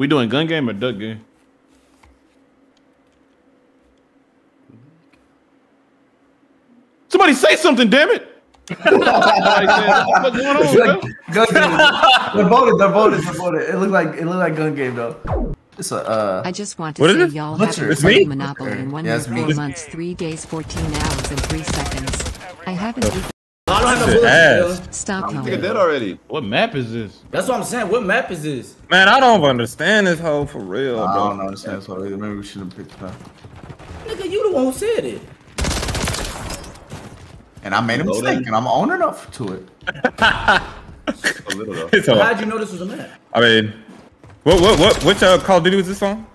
We doing gun game or duck game? Somebody say something, damn it! Said, What's going on, bro? Gun game. They're voted. They're voted. They're voted. It looked like it looked like gun game though. It's a uh. I just want to What is say y'all haven't It's played me? Monopoly in one Yeah, year, it's four months, three days, 14 hours, and three seconds. I haven't even I don't have no bullets. ass. Dylan. stopped Nigga home. dead already. What map is this? That's what I'm saying. What map is this? Man, I don't understand this whole for real, I don't bro. understand so either. Maybe we should have picked that. Nigga, you the one who said it. And I made a Loading. mistake, and I'm owning up to it. A little though. It's How'd you know this was a map? I mean, what what what which uh, Call of Duty was this on?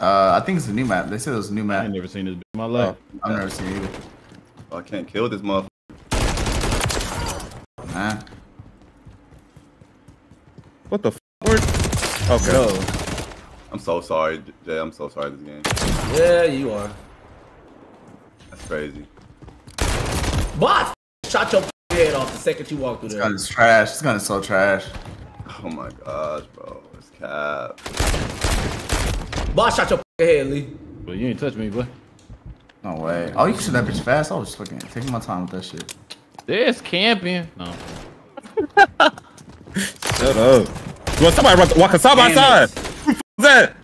Uh, I think it's a new map. They said it was a new map. I map. ain't never seen this in my life. I've never seen it either. I can't kill this motherfucker. Man. What the f- word? Okay. I'm so sorry, Jay. I'm so sorry this game. Yeah, you are. That's crazy. Boss shot your head off the second you walked through This there. gun is trash. This gun is so trash. Oh my gosh, bro. It's cap. Boss shot your head, Lee. But you ain't touch me, boy. No way. Oh, you can shoot that bitch fast. I was just fucking taking my time with that shit. There's camping. No. Shut up. Well, somebody walk- walking side by side. it. Who the f- is that?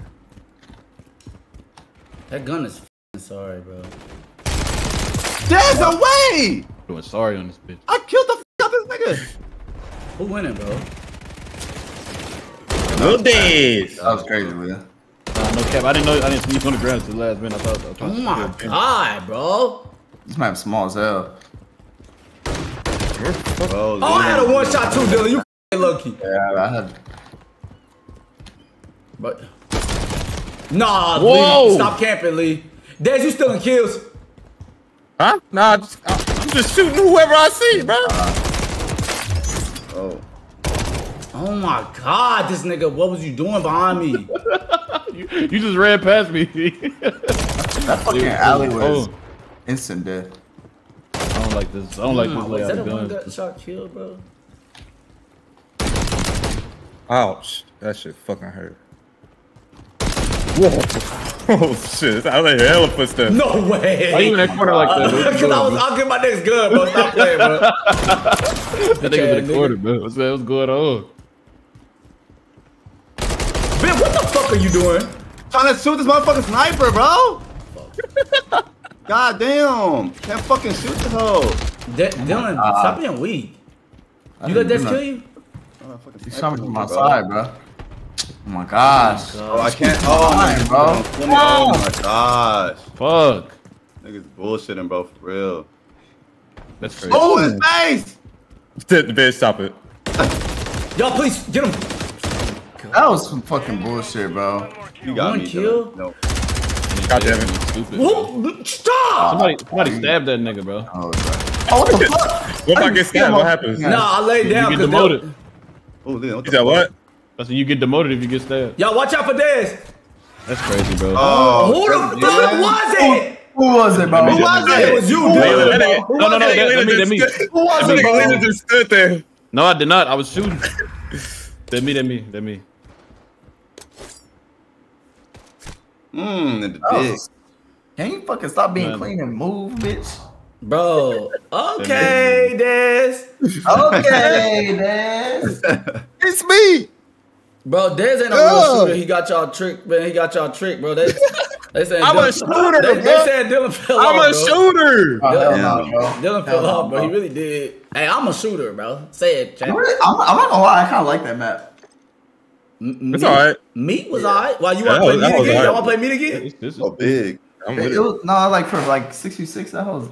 That gun is f***ing sorry, bro. There's a way! Doing sorry on this bitch. I killed the f out this nigga. Who winning, bro? Lil Days. That was crazy, man. Nah, no cap. I didn't know. I didn't sneak on the ground until the last minute. I thought. I thought Oh my god, bro. This map's small as hell. Bro, Oh, I had a one shot too, Dylan. You f***ing lucky. Yeah, I had. But nah, Whoa. Lee, stop camping, Lee. Dez, you still in kills? Huh? Nah, I just, I, I'm just shooting whoever I see, bro. Oh. Oh my god, this nigga, what was you doing behind me? you, you just ran past me. That fucking alley was Oh, instant death. I don't like this. I don't like this was layout that of a one guns. got shot kill, bro? Ouch. That shit fucking hurt. Whoa. Oh shit. I like hella footsteps. No way. Why you in that corner like that? What Because I was, bro? I'll get my next gun, bro. Stop playing, bro. That nigga in the corner, bro. What's. What's going on? Ben, what the fuck are you doing? Trying to shoot this motherfucking sniper, bro. God damn. Can't fucking shoot this hoe. D- Dylan, ah. stop being weak. I You let didn't Dex do kill you? Motherfucking He sniper, from my bro. side, bro. Oh my gosh. Oh, I can't. Oh, Fine, bro. bro. Oh my gosh. Fuck. Niggas bullshitting, bro, for real. That's crazy. Oh, his face! The bitch, stop it. Y'all, please get him. That was some fucking bullshit, bro. You got One me, kill? Dylan. No. God damn it. Stupid. bro. Stop! Somebody, somebody stabbed that nigga, bro. Oh, bro. oh what the fuck? What if I get stabbed? What happens? Yeah. Nah, I laid You down. get 'cause demoted. Oh, Dylan, what You the said what? I said you get demoted if you get stabbed. Y'all, watch out for this. That's crazy, bro. Oh, Who the yeah. fuck was it? Who was it, bro? Who Who was was It was you, Who dude. was it? No, no, no, that- that me, that me. Who was That it, bro? Just stood there. No, I did not. I was shooting. that me, that me, that me. Mmm, in the Oh. dick. Can you fucking stop being Man. clean and move, bitch? Bro, okay, Dez. Okay, Dez. It's me. Bro, Dez ain't a Yeah. real shooter. He got y'all tricked, man. He got y'all tricked, bro. They, they said I'm a shooter, They, bro. they said Dylan fell I'm off, a bro. shooter. Oh, hell Yeah. no, bro. Dylan fell no, off, bro. He really did. Hey, I'm a shooter, bro. Say it, You champ. really- I'm, I'm not gonna lie, I kind of like that map. It's all right. Meat was alright. Why you want to play that meat again? alright. Y'all want to play meat again? This, this is So big. No, I'm It, it it. was, no, like for like 66, that was.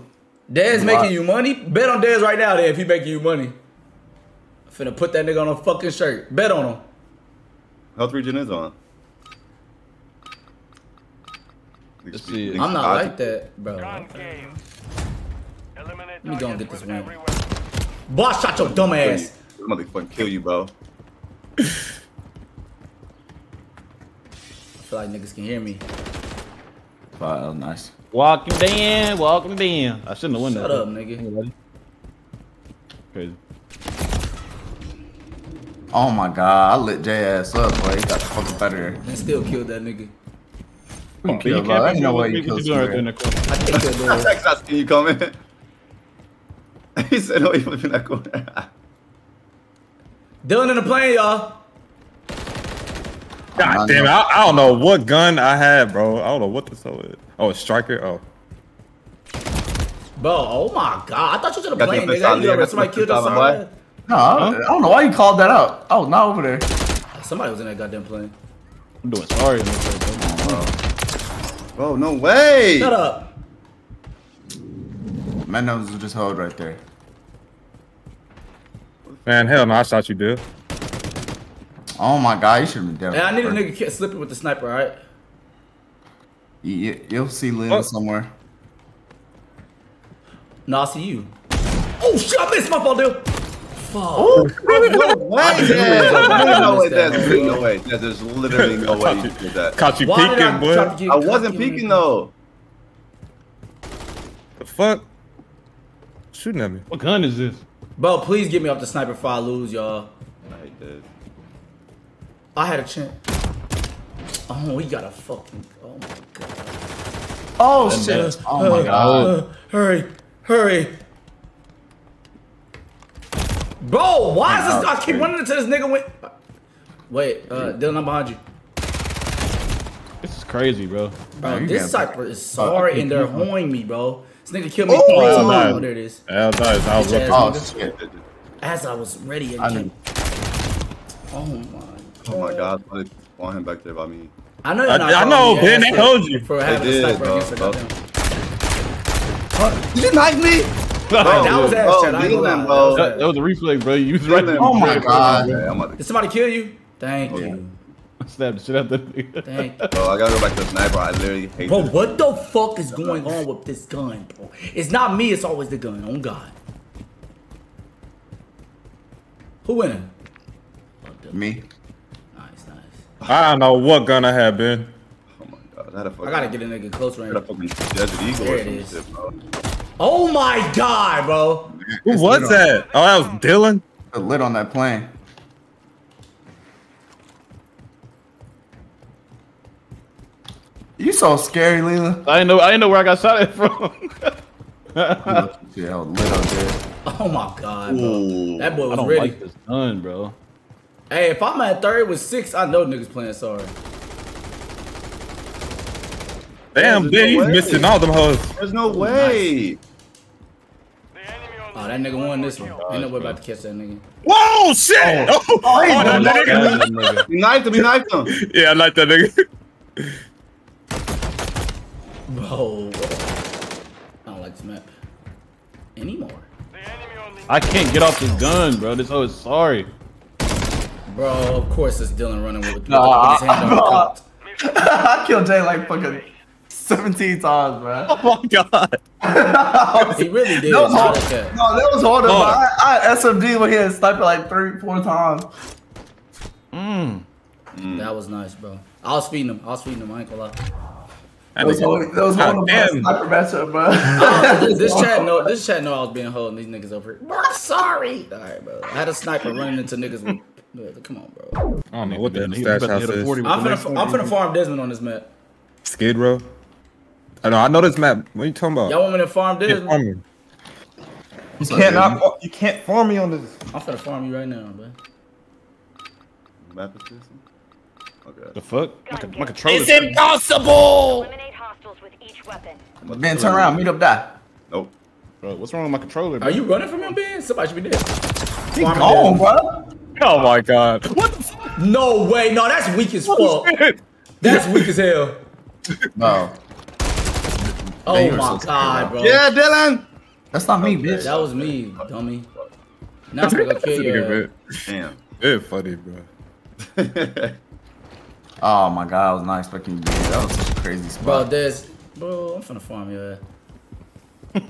Dez Wow. making you money? Bet on Dad's right now, then, if he making you money. I finna put that nigga on a fucking shirt. Bet on him. Health region is on. Let's see. I'm not I- like that, bro. Gun game. Eliminate Let me go and get this with win. every. Boss shot your dumb ass. Motherfucking kill you, bro. I feel like niggas can hear me. Wow, that was nice. walking down, walking down. I shouldn't have won that. Shut up, nigga. Anybody? Crazy. Oh my god, I lit J ass up, boy. He got the fucking better. And still killed that nigga. We Oh, can kill, bro. I ain't no way you kill What you doing right there in Square. the corner? I think killed that. Text, I seen you coming. he said, "No, he was in that corner." Dylan in the plane, y'all. God damn it! I, I don't know what gun I had, bro. I don't know what this is. Oh, a striker. Oh, Bro, oh my god. I thought you was in the Got plane, the nigga. facade, You know, yeah, somebody killed the us. facade. No, I, I don't know why you called that out. I was not over there. Somebody was in that goddamn plane. I'm doing sorry. in this bro. oh no way! Shut up. Man, nose was just held right there. man, hell no! I shot you, dude. Oh my god, you should have been dead. Hey, I need a nigga ki- slipping with the sniper, alright? You, you, you'll see Lil Oh. somewhere. No, I see you. Oh shit, I missed my fault, dude. Fuck. No way! knew it There's no way. There's that. no way. There's there's literally no way you did that. Caught you Why did I peeking, boy. get I wasn't peeking though. The fuck? Shooting at me. What gun is this? Bro, please get me off the sniper before I lose, y'all. I did. I had a chance. Oh, we got a fucking. Oh my god. Oh shit! Oh my god! Uh, hurry, hurry. Bro, why is this? I keep running into this nigga. With, wait, uh, Dylan, I'm behind you. This is crazy, bro. Bro, you this got- sniper is sorry and they're hoeing me, bro. This nigga killed me Oh, three oh, times. no. Oh, there it is. Hell nice. I was Bitch looking. Oh shit! As I was ready and I came. Oh my. Oh my god! I want him back there by me. I know you're I- not I calling know, me Ben, ass they told you. For having They did, sniper bro, bro. goddamn. You didn't like me. Bro, that was ass chat, I ain't gonna bro. That, that was a reflex, bro. You was right there. Oh my god! Okay, Did somebody kill you? Thank you. Stab the shit out that nigga. Thank bro, I gotta go back to the sniper. I literally hate Bro, this. what the fuck is going on with this gun, bro? It's not me, it's always the gun. Oh God. Who winning? Oh, Me. Nice, nice. I don't know what gun I had, Ben. Oh my god! I had a fucking, I gotta get a nigga close range. had a fucking Desert Eagle There or some shit, bro. Oh my God, bro. Who It's was lit on- that? Oh, that was Dylan. It lit on that plane. You so scary, Leela. I didn't know. I didn't know where I got shot at from. Yeah, lit up there. Oh my God, bro. Ooh. That boy I was don't ready. like this gun, bro. Hey, if I'm at third with six, I know niggas playing sorry. Damn, dude, Ben, no he's way. missing all them hoes. There's no way. The Oh, that nigga won this one. Ain't no way about to catch that nigga. Whoa, shit! Oh, oh, he oh, that nigga. He knifed him. He knifed him. Yeah, I like that nigga. Bro. I don't like this map. Anymore. The enemy on the I can't get off this gun, bro. This hoe is sorry. Bro, of course it's Dylan running with, with, Nah, with his hand on the I killed Jay like fucking 17 times, bro. Oh my god. He really did. That was Shout hard. out. No, that was harder. Hold but on. I, I had SMG when he had sniper like three, four times. Mm. Mm. That was nice, bro. I was feeding him. I was feeding him. I ain't gonna lie. That was only, that was God one of the damn. sniper matchup, bro. this, this chat know. This chat know I was being holding these niggas over. here. Bro, sorry. All right, bro. I had a sniper running into niggas with. Yeah, Come on, bro. I don't know what the He stash about to house is. I'm the finna. I'm finna farm Desmond on this map. Skid Row. I know. I know this map. What are you talking about? Y'all want me to farm Desmond? farm me. You can't not, you can't farm me on this. I'm finna farm you right now, bro. Map is this? Okay. The fuck? My, con- my controller. impossible. Eliminate hostiles with each weapon. Ben, turn around, meet up, die. Nope. Bro, what's wrong with my controller? Bro? Are you running from him, Ben? Somebody should be dead. He Farm gone, bro. Oh my god. What the fuck? No way. No, that's weak as oh, fuck. That's weak as hell. No, Oh, oh you my so god, bro. bro. Yeah, Dylan. that's not me, bitch. That was me, dummy. Now I'm gonna kill you. Damn. It's funny, bro. Oh my god, I was not expecting you to do that. That was such a crazy Bro, spot. there's. Bro, I'm finna farm your ass.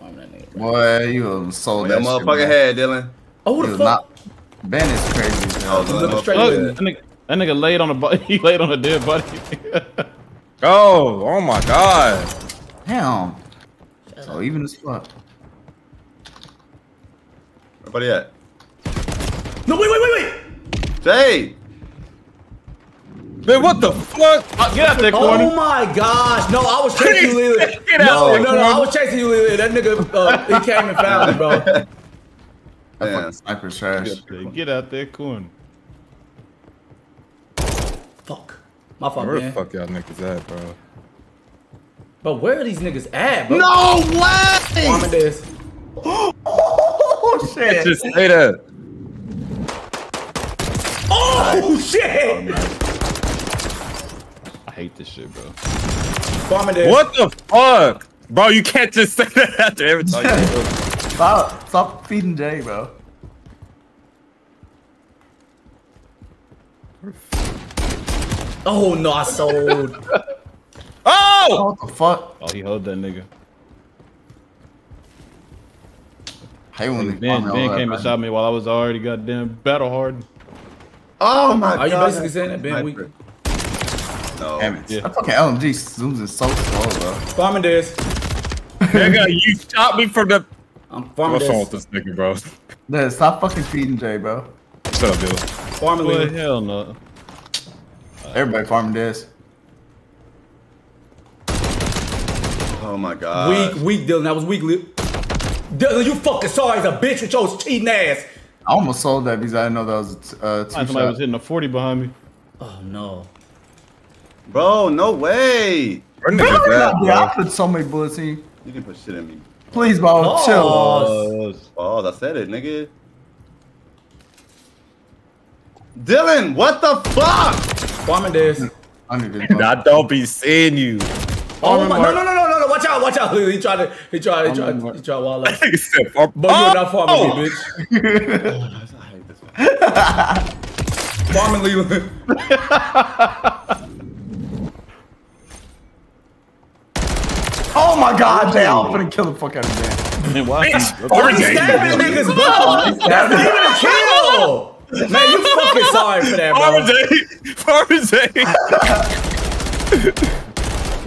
Go find that nigga, farm that nigga. Bro. Boy, you sold That that, motherfucker man. head, Dylan. Oh, who You the fuck? not. Ben is crazy. Oh, the Look straight motherfucker at That nigga, that nigga laid on a body. He laid on a dead body. Oh, oh my god. Damn. So even as fuck. Everybody at? No, wait, wait, wait, wait. Jay! Man, what the fuck? Uh, Get out there, corny. Oh my gosh. No, I was chasing you, Lily. Get No, out no, there, no, I was chasing you, Lily. That nigga, uh, he came and found me, bro. That Man. sniper's trash. Get out there, corny. Fuck. My fault, Where the man. fuck y'all niggas at, bro? But where are these niggas at, bro? No way! Farming this. Oh shit! Just say that. Oh, shit. I hate this shit, bro. Farming. What the fuck? Bro, you can't just say that after every time oh, you. Stop, stop feeding Jay, bro. Oh, no, I sold. Oh! What the fuck? Oh, he held that nigga. I hate when they Ben, ben came bro. and shot me while I was already goddamn battle hardened. Oh my Are you god. basically saying that Ben weak? No. Damn it. Yeah. That fucking LMG zooms in so slow, bro. Farming this. Nigga, you shot me from the. I'm farming What's wrong with this. this nigga, bro? Yeah, stop fucking feeding Jay, bro. Shut up, Bill. Farming Boy, Lily. hell no. Everybody farming this. Oh my god. Weak, weak, Dylan. That was weak, Lil. Dylan, you fucking sorry as a bitch with your cheating ass. I almost sold that because I didn't know that was a t- uh, two Somebody shot. was hitting a 40 behind me. Oh, no. Bro, no way. Where niggas at, Yeah, I bro? put so many bullets in. you. You didn't put shit in me. Please, bro, Oh. chill. Oh, I said it, nigga. Dylan, what the fuck? Farming this. I need to I don't be seeing you. Oh, my. No, no, no, no, no, no. Watch out, watch out. Lily. He tried to, he tried, he tried, he tried to wall out. Nigga said, far- But you're not farming Oh! me, bitch. oh, I hate this one. Farming Leland. Oh my god, Jay, I'm gonna kill the fuck out of Jay. man, why? Bitch, oh, over He's stabbing niggas, bro. That's not even a kill. Man, you fucking sorry for that, Farmer bro. J. Farmer J.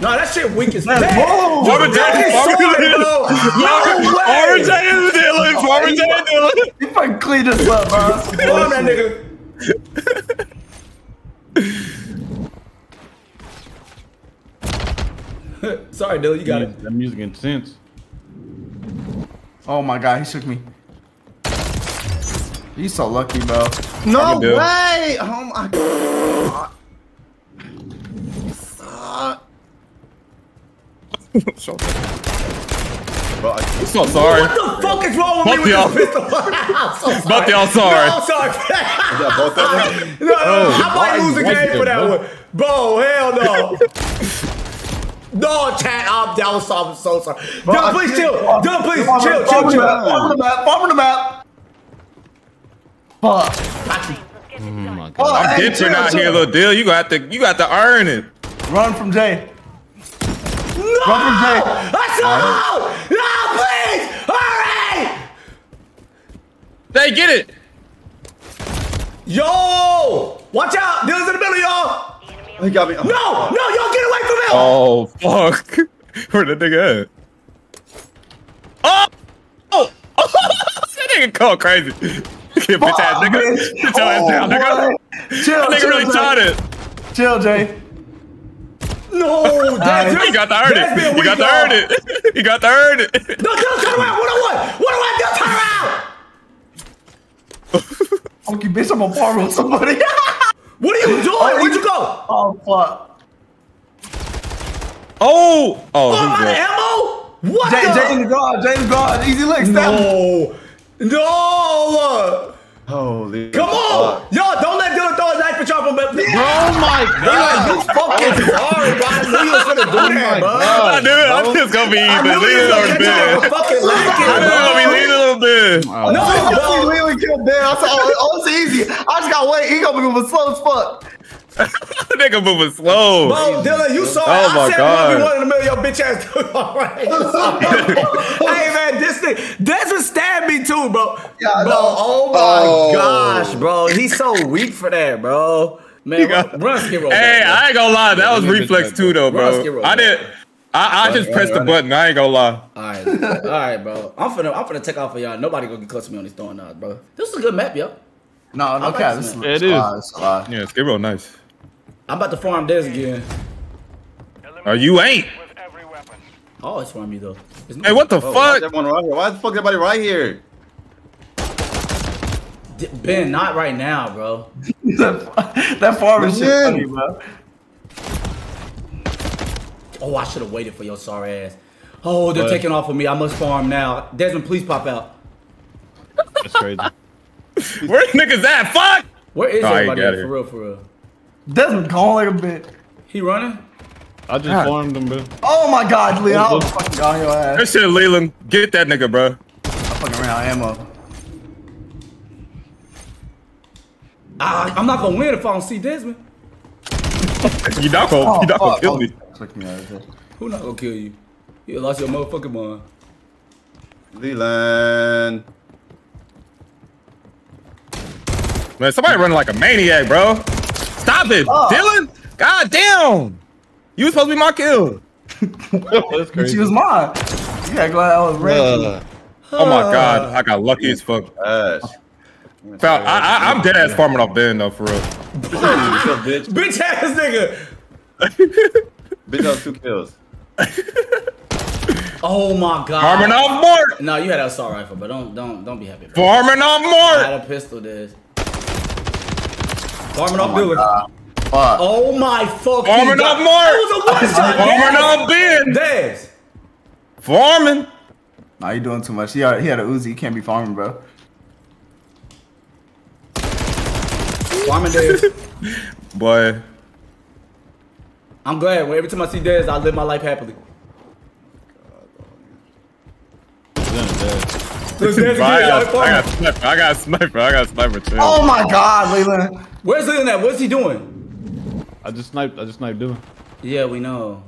No, that shit weak as fuck. Whoa! Farmer J. Fucking Farmer sorry, J. bro. No Farmer way. Is Dylan. Farmer J is Dylan. You fucking clean this up, bro. That's some Farm that nigga. Sorry, Dylan, you got it. That music intense. Oh my god, he shook me. He's so lucky, bro. No way! Oh my god. Suck. Bro, I, So sorry. What the fuck is wrong with Both me with y'all. this pistol? I'm so sorry. Both y'all sorry. No, I'm sorry yeah, both of them. No, no, oh, I might lose the game for that bro. one. Bro, hell no. No, chat, I'm down. So, I'm so sorry. Dylan, please chill. Dylan, please Farm chill, the chill, chill. farm the map, farm the map. Fuck. Oh my god. Oh, hey, Bitch, you're not here, little deal. You got to, you got to earn it. Run from Jay. No! Run from Jay. I saw! No, please! Hurry! They get it. Yo! Watch out! Dylan's in the middle, y'all! He got me. No! No, y'all get away from him! Oh fuck. Where the nigga at? Oh! Oh! that nigga called crazy. Get bitch ass nigga. bitch. Get your ass down, oh, nigga. boy. Chill, That nigga chill, really Jay. tried it. Chill, Jay. No! That's You got to earn it. You got to earn it. You got to earn it. No, Dylan, turn around! What do I? What do I do? Turn around! Funky bitch, I'm gonna farm with somebody. What are you doing? Where'd you go? oh, fuck. Oh! Oh, Oh, I'm out of ammo? What Jay, the? Jay in the guard, Jay in the guard. Easy licks, stab. No! No! Holy. Come on! fuck. Y'all, don't let Dylan throw a knife at y'all from back. Oh my god. You fucking oh sorry, bro. I knew you was gonna do oh that, bro. I knew it. I knew it was gonna be I even. knew Lean you a was little gonna bit. catch you fucking I knew it was gonna be lacking, lean a little bit. No, No, he bro. literally killed Dan. I said, oh, oh, it's easy. I just gotta wait. He gonna be moving slow as fuck. nigga moving slow. Bro, Dylan, you saw Oh it. my I said God. one in the middle of your bitch ass. Alright. hey man, this thing, Desmond stabbed me too, bro. Yeah, bro, know. oh my Oh. gosh, bro, he's so weak for that, bro. Man, got- run, run skid row. Hey, back, I ain't gonna lie. That was let me reflex get that, too, though, bro. bro. Skid row I I, I just Right, pressed right, the button. I ain't gonna lie. All right, all right, bro. I'm finna, I'm finna take off for y'all. Nobody gonna get close to me on these throwing knives, bro. This is a good map, yo. No, no like cap. this This is. Yeah, it a is. lie, it's a lie. Yeah, it's real nice. I'm about to farm this again. Oh, you ain't. With every weapon. Oh, it's farm me though. It's Hey, what the Oh, why is fuck? everyone right here? Why the fuck is everybody right here? Ben, not right now, bro. that, that is shit funny, bro. Oh, I should have waited for your sorry ass. Oh, they're What? taking off of me. I must farm now. Desmond, please pop out. That's crazy. Where the niggas at? Fuck! Where is Oh, everybody at? For real, for real. Desmond gone like a bit. He running? I just God. farmed him, bro. Oh my god, Leon, I Oh, was fucking on your ass. That shit, Leland. Get that nigga, bro. I'm fucking around ammo. Ah, I'm not gonna win if I don't see Desmond. You not gonna, Oh, you not gonna kill Oh, me. click me out of there. Who not gonna kill you? You lost your motherfucking mind. Leland. Man, somebody running like a maniac, bro. Stop it, Oh. Dylan. God damn. You was supposed to be my kill. That's She crazy. was mine. Yeah, glad I was ready. Uh, Oh my god, I got lucky as fuck. Ash. Fam, I, I, I'm dead ass farming off Ben though, for real. Bitch. Bitch ass nigga. Bitch has two kills. Oh my god. Farming off Mark. No, you had an assault rifle, but don't don't don't be happy. Bro. Farming off I had a pistol, Des. Farming off oh Dylan. Fuck. Oh my fucking Farming god. off Mark. That was a one shot. Farming off Ben. Des. Farming. Nah, you doing too much. He had, he had a Uzi. He can't be farming, bro. Farming Des. Boy. I'm glad. When every time I see Des, I live my life happily. then it's dead. Look, Des I got, I got sniper. I got sniper. I got sniper too. Oh my god, Leland. Where's Leon at? What's he doing? I just sniped. I just sniped Dylan. Yeah, we know.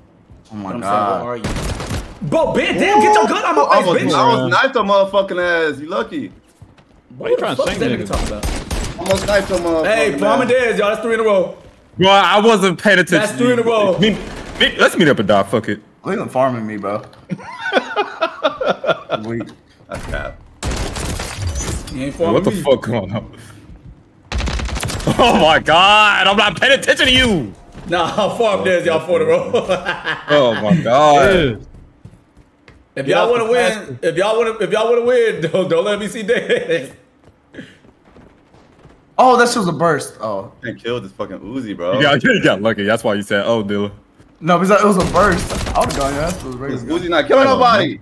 Oh my I'm god. saying, where are you? Bro, Ben, damn, get your gun out I my was, face, I was knifed on motherfucking ass. You lucky. What are you trying to fuck is that sing, nigga nigga? talking about? Almost knifed on motherfucking Hey, farming ass. Des, y'all. That's three in a row. Bro, I wasn't paying attention. That's three in a row. Meet- meet- let's meet up and die. Fuck it. Leland farming me, bro. Wait. That's cap. He ain't farming What the me. fuck going on? Oh my god, I'm not paying attention to you. Nah, farm Des, y'all four in a row. Oh my god. Yeah. if y'all want to win, if y'all want to, if y'all want to win, don't, don't let me see Des. Oh, that shit was a burst. Oh. Can't kill this fucking Uzi, bro. You got, you got lucky. That's why you said, oh, Dylan. No, because it was a burst. I would have gone, yeah, that was This regular. Uzi not killing nobody.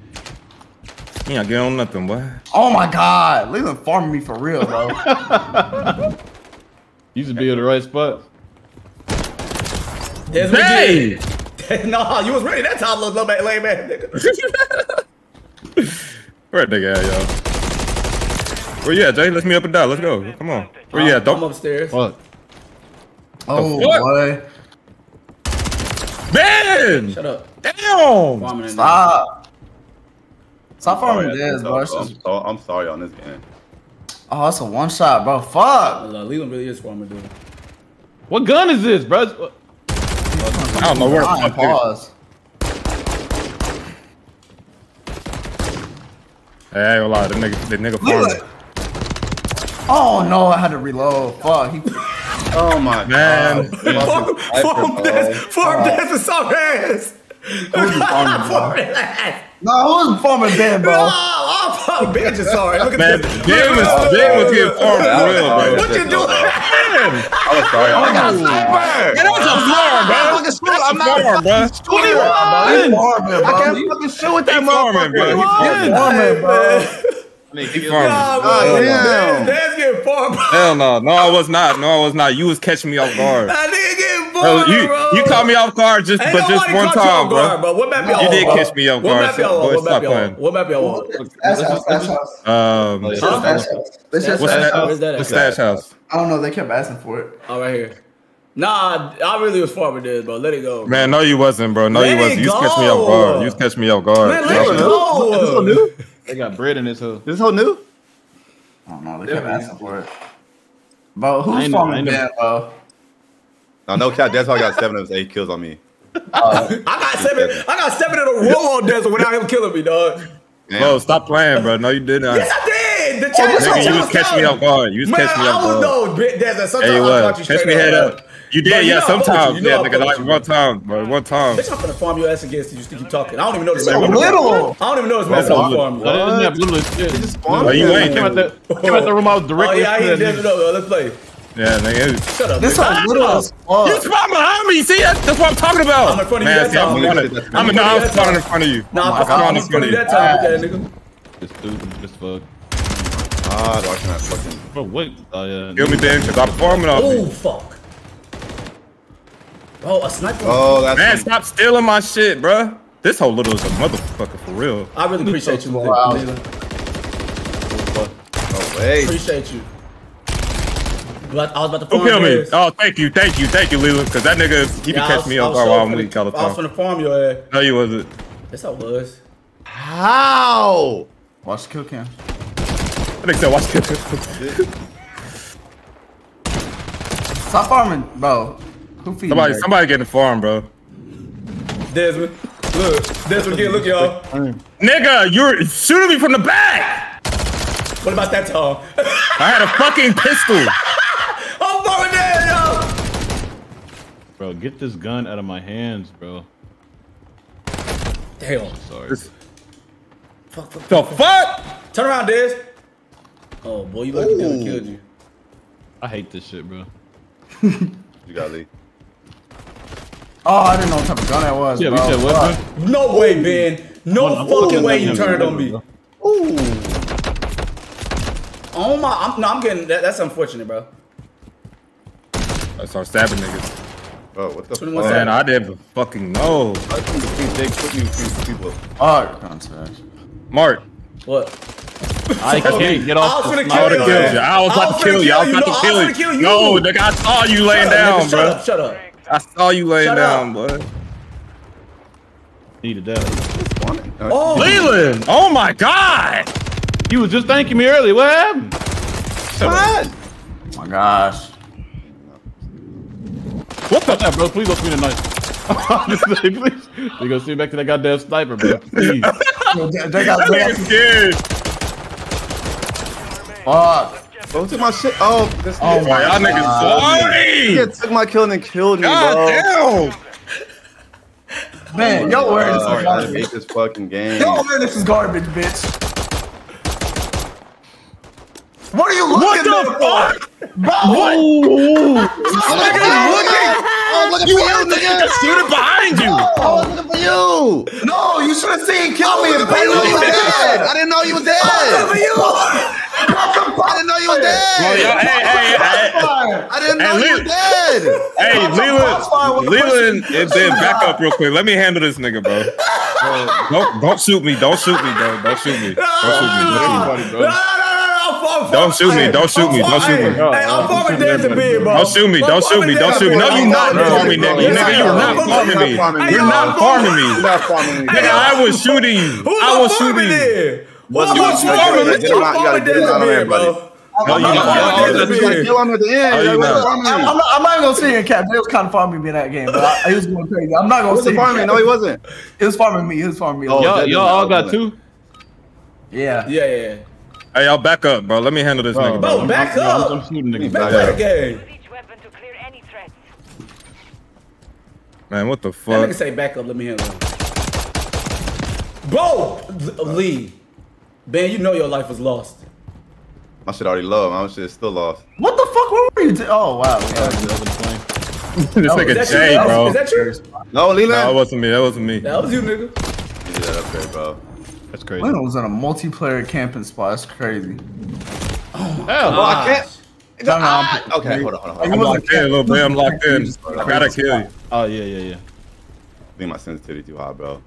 You ain't get on nothing, boy. Oh my god. Leland farming me for real, bro. You should be in the right spot. Des, we Hey! nah, you was ready that time, little low man, lame man, nigga. Where that nigga at, yo? Where you at, Jay? Let's meet up and die. Let's go. Come on. Where you at, I'm upstairs. Fuck. Oh, fuck? boy. Ben! Shut up. Damn! Farming in there. Stop. Stop farming Sorry, Dez, bro. I'm, It's so- I'm sorry on this game. Oh, that's a one shot, bro. Fuck. Uh, Leland really is farming, dude. What gun is this, bro? I don't know where the Fine, fuck pause. Hey, I ain't gonna lie. The nigga, the nigga farming. Oh no, I had to reload. Fuck. He, Oh my Man. god. Farm, farm Des, farm Des is soft ass. farming, bro? Farm ass. no, I wasn't farming Ben, bro. Oh, I'm farming bitch is sorry. Look at Man, this. Ben was, Ben was getting farmed for real, bro. What you doing? I was sorry. I got oh. a sniper. Man, that was a farm, bro. Fucking shoot. I'm not Farm, bro. What are you farming, bro? I can't fucking shoot with that He farming, bro. He motherfucker. farming. Farming, bro. He farming. God damn. Dad's getting farmed. Hell no. No, I was not. No, I was not. You was catching me off guard. That nigga getting Bro, farmed, you, bro. you caught me off guard just, Ain't but just one caught you time, off guard, bro. bro. What map y'all You on, did bro? catch me off What guard. map y'all Boy. What map y'all on? What map y'all on? House. That's house. Um, Huh? That's house. What's that? house. Where's that at? Stash house. I don't know. They kept asking for it. Oh, right here. Nah, I really was farming this, bro. Let it go. Man, no, you wasn't, bro. No, Let you wasn't. You was catching me off guard. You was catching me off guard. Man, let Stop it it. go. This whole new? They got bread in this hood. This whole new? I don't know. They kept asking for it. Bro, I who's ain't know- I farming ain't bro? No, no cap. That's why I got seven of his eight kills on me. I got seven. I got seven in a row on Desert without him killing me, dog. Bro, stop playing, bro. No, you didn't. Yes, I did. The oh, chat Nigga, chat you was catching me off guard. You was Man, catching me off I was guard. no bit Desert. Sometimes Yeah, you I caught was. you Catch straight me head up. up. You Bro, did, you yeah, know sometimes. you. You know Yeah, nigga, like one time, bro. One time. Bitch, I'm finna farm your ass against you. You still keep talking. I don't even know this So man. little. I don't even know this man. Oh, So farm you. I didn't have little shit. He just spawned Oh, you there. ain't. Came out the, came out the room I was Oh yeah, I ain't into that let's play. Yeah, nigga. Shut up. This is little as You fuck. spawned behind me. See, that's, that's what I'm talking about. I'm in front of you Man, that see, I'm time. in front of I'm in, no, I was spawning in front of you. Nah, my I'm God. In front of you that time, with that nigga. This dude, this fuck. Ah, do I cannot fucking. Bro, what? Oh, yeah. Kill me, Ben, because I'm farming off Oh fuck. Bro, a sniper. Oh, that's. Man, stop stealing my shit, bruh. This whole little is a motherfucker for real. I really oh, appreciate you, Wow. Leland. No way. Appreciate you. But I was about to Who farm killed me? Oh, thank you, thank you, thank you, Leland, because that nigga, he be Yeah, I catching me I off guard while I'm finna- weak all the I was time. finna farm your ass. No, you wasn't. Yes, I was. How? Watch the kill cam. I think so. Watch the kill cam. Stop farming, bro. Who feeding Somebody, you? somebody get the farm, bro. Desmond. Look. Desmond again. Look, y'all. Nigga, you're shooting me from the back. What about that time? I had a fucking pistol. I'm farming there, y'all. Bro, get this gun out of my hands, bro. Damn. Sorry. This- Fuck, fuck, The fuck? Turn around, Des. Oh, boy, you lucky Desmond Ooh. killed you. I hate this shit, bro. You got Lee. Oh, I didn't know what type of gun that was. Yeah, we bro. said what, bro? No way, Ben. No I'm- I'm fucking way you him, turned on me. Ooh. Oh my, I'm, no, I'm getting that. That's unfortunate, bro. I start stabbing niggas. Bro, what the fuck? Man, I didn't fucking know. I come between Jake, put me between people. Fuck. Contact. Mark, What? I can't get off. I off was the finna I kill you. have killed you. I was about to kill you. I was about to kill you. finna kill you. No, nigga, I saw you laying down, bro. Shut up, shut up. I saw you laying Shut down, up. boy. Needed that. Oh, Leland! Oh my god! You was just thanking me earlier. What happened? What? Oh my gosh. What the? Stop that, bro. Please don't spend the night. Just say, please. We go see back to that goddamn sniper, bro. Please. Yo, they, they got, That nigga's scared. fuck. Bro, took my shit. Oh, this Oh nigga- my Y'all niggas God. He took my kill and then killed me, God bro. damn. Man, your awareness is Sorry, I garbage. hate this fucking game. Your awareness is garbage, bitch. What are you looking What the there fuck? for? Bro, what? I was looking for you, nigga. Shoot it behind you. I was looking for you. No, you should have seen kill me. I didn't know you was dead. I didn't know you was dead. For you. I didn't know you was Well, dead. y'all, hey, hey, hey, I didn't know Hey, you Lee- was dead. hey, Leland, Leland, person. and then back up real quick. Let me handle this nigga, bro. Don't, don't shoot me. Don't shoot me, bro. Don't shoot me. Don't shoot me. Don't shoot me. No, bro. no, no, no, Don't shoot me, don't shoot me, don't shoot me. Hey, I'm farming Desmond big, bro. Don't shoot me. Don't shoot me. Don't shoot me. No, you not farming, nigga. Nigga, you're not farming me. You're not farming me. You're not farming me. Nigga, I was shooting you. I was shooting you. You. What's you was gotta farming? get him out- you gotta get him out on everybody. No, you I'm not. farming Desmond You gotta kill him at the end. You Like, what's not. farming I'm me? not, I'm not even gonna sit here and cap. It was kind of farming me in that game, but I, he was going crazy. I'm not gonna What's sit farming? and No, he wasn't. It was farming me. It was farming me. Oh, Y'all, y'all all got two? yeah. Yeah, yeah, yeah. Hey, y'all back up, bro. Let me handle this nigga, Bro, bro. back I'm, up. I'm shooting niggas. Back Back to up. the game. Each weapon to clear any threats. Man, what the That nigga fuck? say back up, let me handle it. Bro, Lee. Ben, you know your life was lost. My shit already low. My shit is still lost. What the fuck? What were you? T- oh wow. Yeah. This Is nigga that Jay, you? bro. Is that you? No, Leland. No, it wasn't me. That wasn't me. That was you, nigga. You did that upgrade, bro. That's crazy. Leno was on a multiplayer camping spot. That's crazy. Hell, Oh, I can't. No, no, I'm- Ah, okay, hold on, hold on. Hold on. I'm wasn't locked in, little boy. I'm locked in. I gotta kill you. Oh yeah, yeah, yeah. I think my sensitivity too high, bro.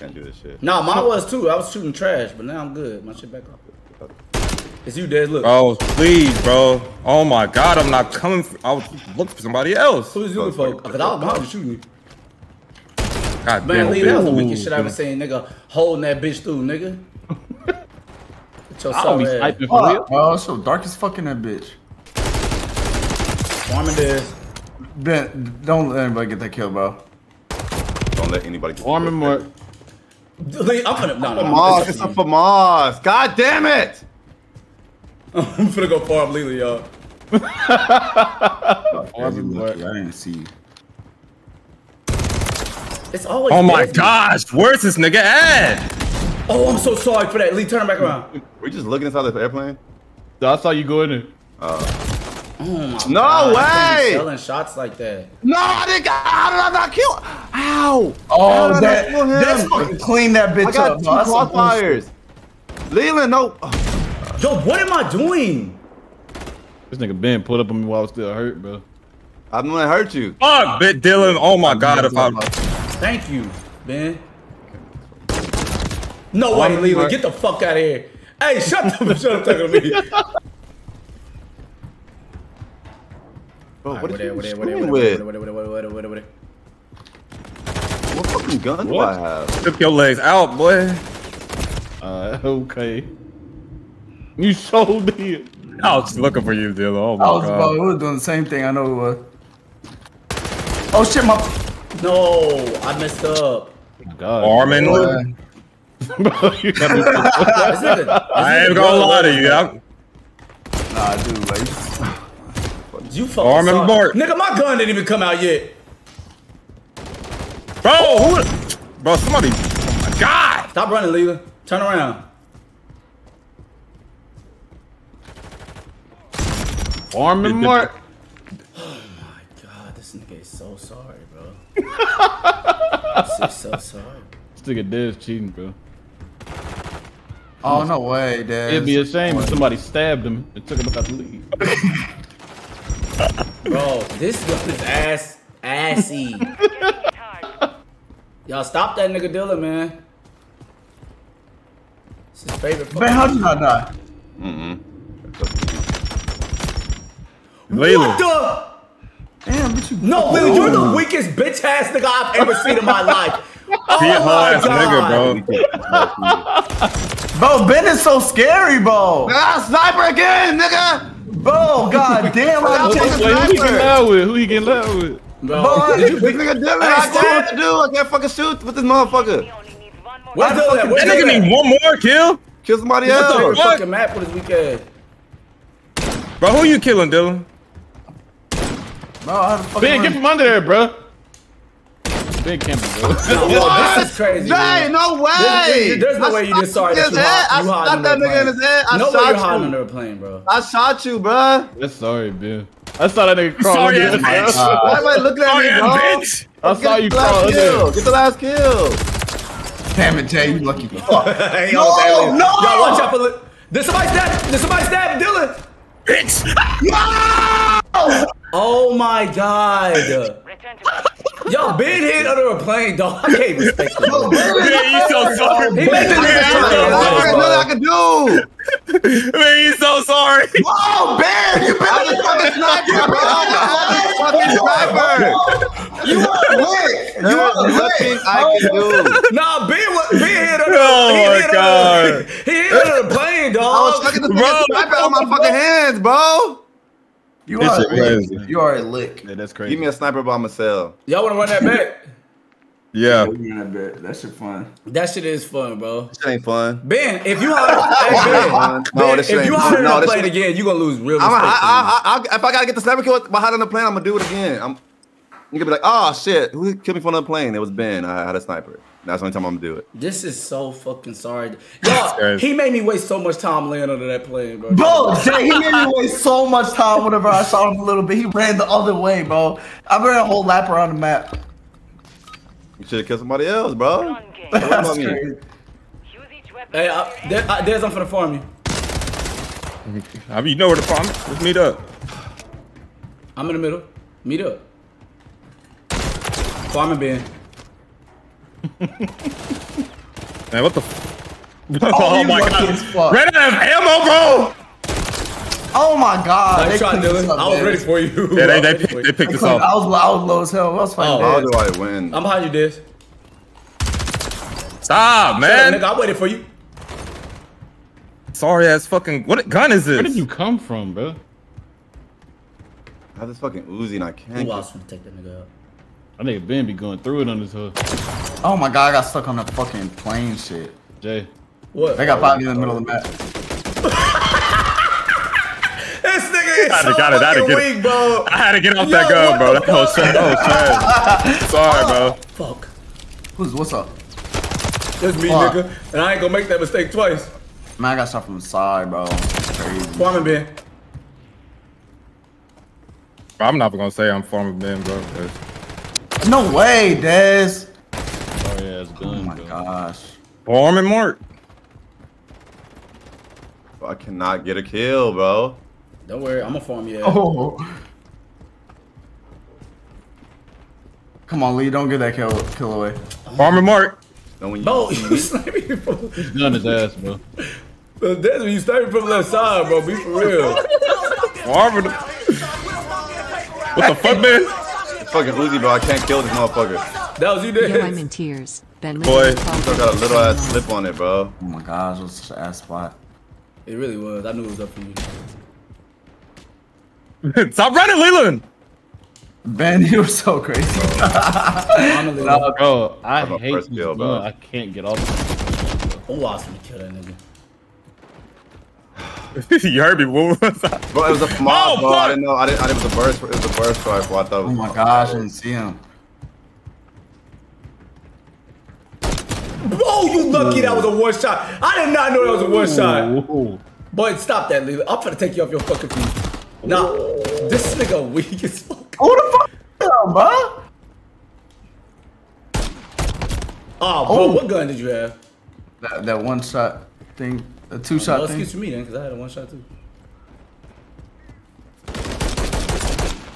I can't do this shit. Nah, mine was too. I was shooting trash, but now I'm good. My shit back up. It's you, Des. Look. Oh, please, bro. Oh my god, I'm not coming. For, I was looking for somebody else. Who's you for? Because I was behind you shooting you. God Man, damn Lee, that was the it. weakest shit I ever seen, nigga. Holding that bitch through, nigga. Get your I don't be sorry ass. sniping for real. Fuck, bro. It's so dark as fucking that bitch. Farming Des. Ben, don't let anybody get that kill, bro. Don't let anybody. get Arm and Mark. Lee, I'm finna. No, no, no. Famas, it's a Famas. God damn it! I'm gonna go far up Lily, y'all. Arm and Mark. I didn't see. It's always. Oh my Desmond. gosh, where's this nigga at? Oh, I'm so sorry for that. Lee, turn him back around. We just looking inside the airplane. I saw you go in there. Oh my No God, you can't be way! Selling shots like that. No, I didn't. How did I not kill? Ow! Oh, how Oh, did I that, not that's fucking clean that bitch I got up. two bro. That's crossfires. Leland, no. Oh, Yo, what am I doing? This nigga Ben pulled up on me while I was still hurt, bro. I'm gonna hurt you. Fuck, bit Dylan. Oh my god, if I Thank you, Ben. No oh, way, Leland. Get the fuck out of here. Hey, shut up. shut up talking to me. Bro, Alright, what what are it, you what it, what it, screaming what it, with? what fucking gun do What? I have? took your legs out, boy. Uh, okay. You so did. I was looking for you, Dylan. Oh my I was, bro, god. we were doing the same thing. I know we were. Oh shit, my. No, I messed up. God. Armin, Uh, Bro, you got me so- This nigga, this I ain't nigga gonna really lie to was you. bad. I'm, nah, dude, like. You fucking Arm and suck. Mark. Nigga, my gun didn't even come out yet. bro, who? Bro, somebody. Oh my god. Stop running, Leland. Turn around. Arm and Mark. Oh my god, this nigga is so sorry, bro. this is so sorry. This nigga dead is cheating, bro. Oh no way, Dad. It'd be a shame if somebody stabbed him and took him out the league. Bro, this gun is ass assy. Time. Y'all stop that nigga Dylan, man. It's his favorite Man, how did you not die? Layla. What the? Damn, but you. No, Lily, you're the weakest bitch ass nigga I've ever seen in my life. Oh Be a my ass God. nigga, bro. Bro, Ben is so scary, bro. Ah, sniper again, nigga! Bro, god damn, I Wait, can't Wait, who he getting Sniper. loud with? Who he getting loud with? Bro, Boy, did you This nigga Dylan, I don't know what to do. I can't fucking shoot with this motherfucker. He only needs one more. Where's Dylan That nigga Dylan need one more kill. Kill somebody What's the fuck? fucking map with his weak ass? Bro, who you killing, Dylan? Bro, I had to fucking Ben, run. get from under there, bro. Ben can't bro. Yo, this is crazy. Hey, man. no way! There's, there's no I way you just sorry him that you, his I shot under that a nigga in plane. his head. I no way shot you're hiding under a plane, bro. I shot you, bruh. That's sorry, Ben. I saw that nigga crawl Sorry, under there, bro. bitch. Why am I looking at me, bro? bitch. I saw you crawl under Get the last kill. Damn it, Jay, you lucky fuck. Hey, No, yo, no! Y'all watch out for the. Did somebody stab? Did somebody stab Dylan? Bitch. Oh my god. Return to Yo, being hit under a plane, dog. I can't respect it. bro. Man, you so sorry. He made the Man, nigga you try. so That's sorry. I can do. Man, you so sorry. Oh, Ben, you I'm a fucking sniper, bro. I'm fucking sniper. You are lit. You There's are nothing. I can do. Nah, Ben, wa- ben hit under. Oh he my God. Under, he hit under the plane, dog. I was dog. fucking the Bro. fucking sniper out of my fucking hands, bro. You This are shit lit. crazy. You are a lick. Yeah, that's crazy. Give me a sniper by myself. Y'all want to run that back? Yeah. That shit fun. That shit is fun, bro. This shit ain't fun. Ben, if you hide, hey, ben, No, this shit if you ain't on No, the this plane again, you gonna lose real I'm, I. I, I, I, if I gotta get the sniper kill behind on the plane, I'm gonna do it again. I'm, you could be like, oh shit, who killed me from the plane? It was Ben. I had a sniper. That's the only time I'm gonna do it. This is so fucking sorry. Y'all, he made me waste so much time laying under that plane, bro. Bro, Jay, he made me waste so much time whenever I saw him a little bit. He ran the other way, bro. I ran a whole lap around the map. You should have killed somebody else, bro. What That's about me? crazy. Use each weapon. Hey, I, there, I, there's I'm finna farm you. I mean, you know where to farm me. Let's meet up. I'm in the middle. Meet up. Farming Ben. Man, what the? F- oh you my god. as fuck. Ran out of ammo, bro. Oh my god. Nice shot, Dylan. up, I was ready for you. Yeah, I they, was they, ready picked, for they you. picked this I up. was, I was low as hell. I was fighting Oh. How do I win? I'm behind you, Diz. Stop, Man. man. Nigga, I waited for you. Sorry ass fucking. What gun is this? Where did you come from, bro? I have this fucking Uzi and I can't. Who Get... else finna take that nigga out? I think Ben be going through it on this hood. Oh my god, I got stuck on the fucking plane shit. Jay. What? They got five in the middle of the map. This nigga is I so got it, I had to fucking get weak, bro. I had to get off Yo, that gun, bro. the That was trash. That was trash. Sorry, bro. Fuck. Who's what's up? That's me, Fuck. nigga. And I ain't gonna make that mistake twice. Man, I got shot from the side, bro. It's crazy. Farming Ben. I'm not gonna say I'm farming Ben, bro. 'cause No way, Dez. yeah, it's gun. Oh my bro. gosh. Farming Mark. I cannot get a kill, bro. Don't worry, I'm gonna farm you. Oh. Come on, Lee. Don't get that kill, kill away. Farming Mark. And when you, Bro, you sniping from Gun his ass, bro. that's when you sniping from the left side, bro. Be for real. Farming. What the fuck, man? It's fucking Uzi, bro. I can't kill this motherfucker. That was you dude. Yo, I'm in tears. Ben Boy, literally Still got a little ass phone. slip on it, bro. Oh my gosh, it was such an ass spot. It really was. I knew it was up for you. Stop running, Leland. Ben, you were so crazy. Honestly, No, Bro, I hate first this kill, bro. I can't get off. I'm lost to kill that nigga. you heard me. What was that? Bro, it was a oh, mob, Oh, bro. I didn't know. I didn't. I didn't. It was a burst. It was a burst rifle. I thought. It Oh was my gosh, I didn't see him. Whoa! you lucky that was a one shot. I did not know that was a one shot. Ooh. Boy, stop that, Leland. I'm finna take you off your fucking feet. Nah, this nigga weak as fuck. Who the fuck is him, bro? Oh, bro, Oh. what gun did you have? That, that one shot thing, the two Well, shot thing. excuse me then, because I had a one shot too.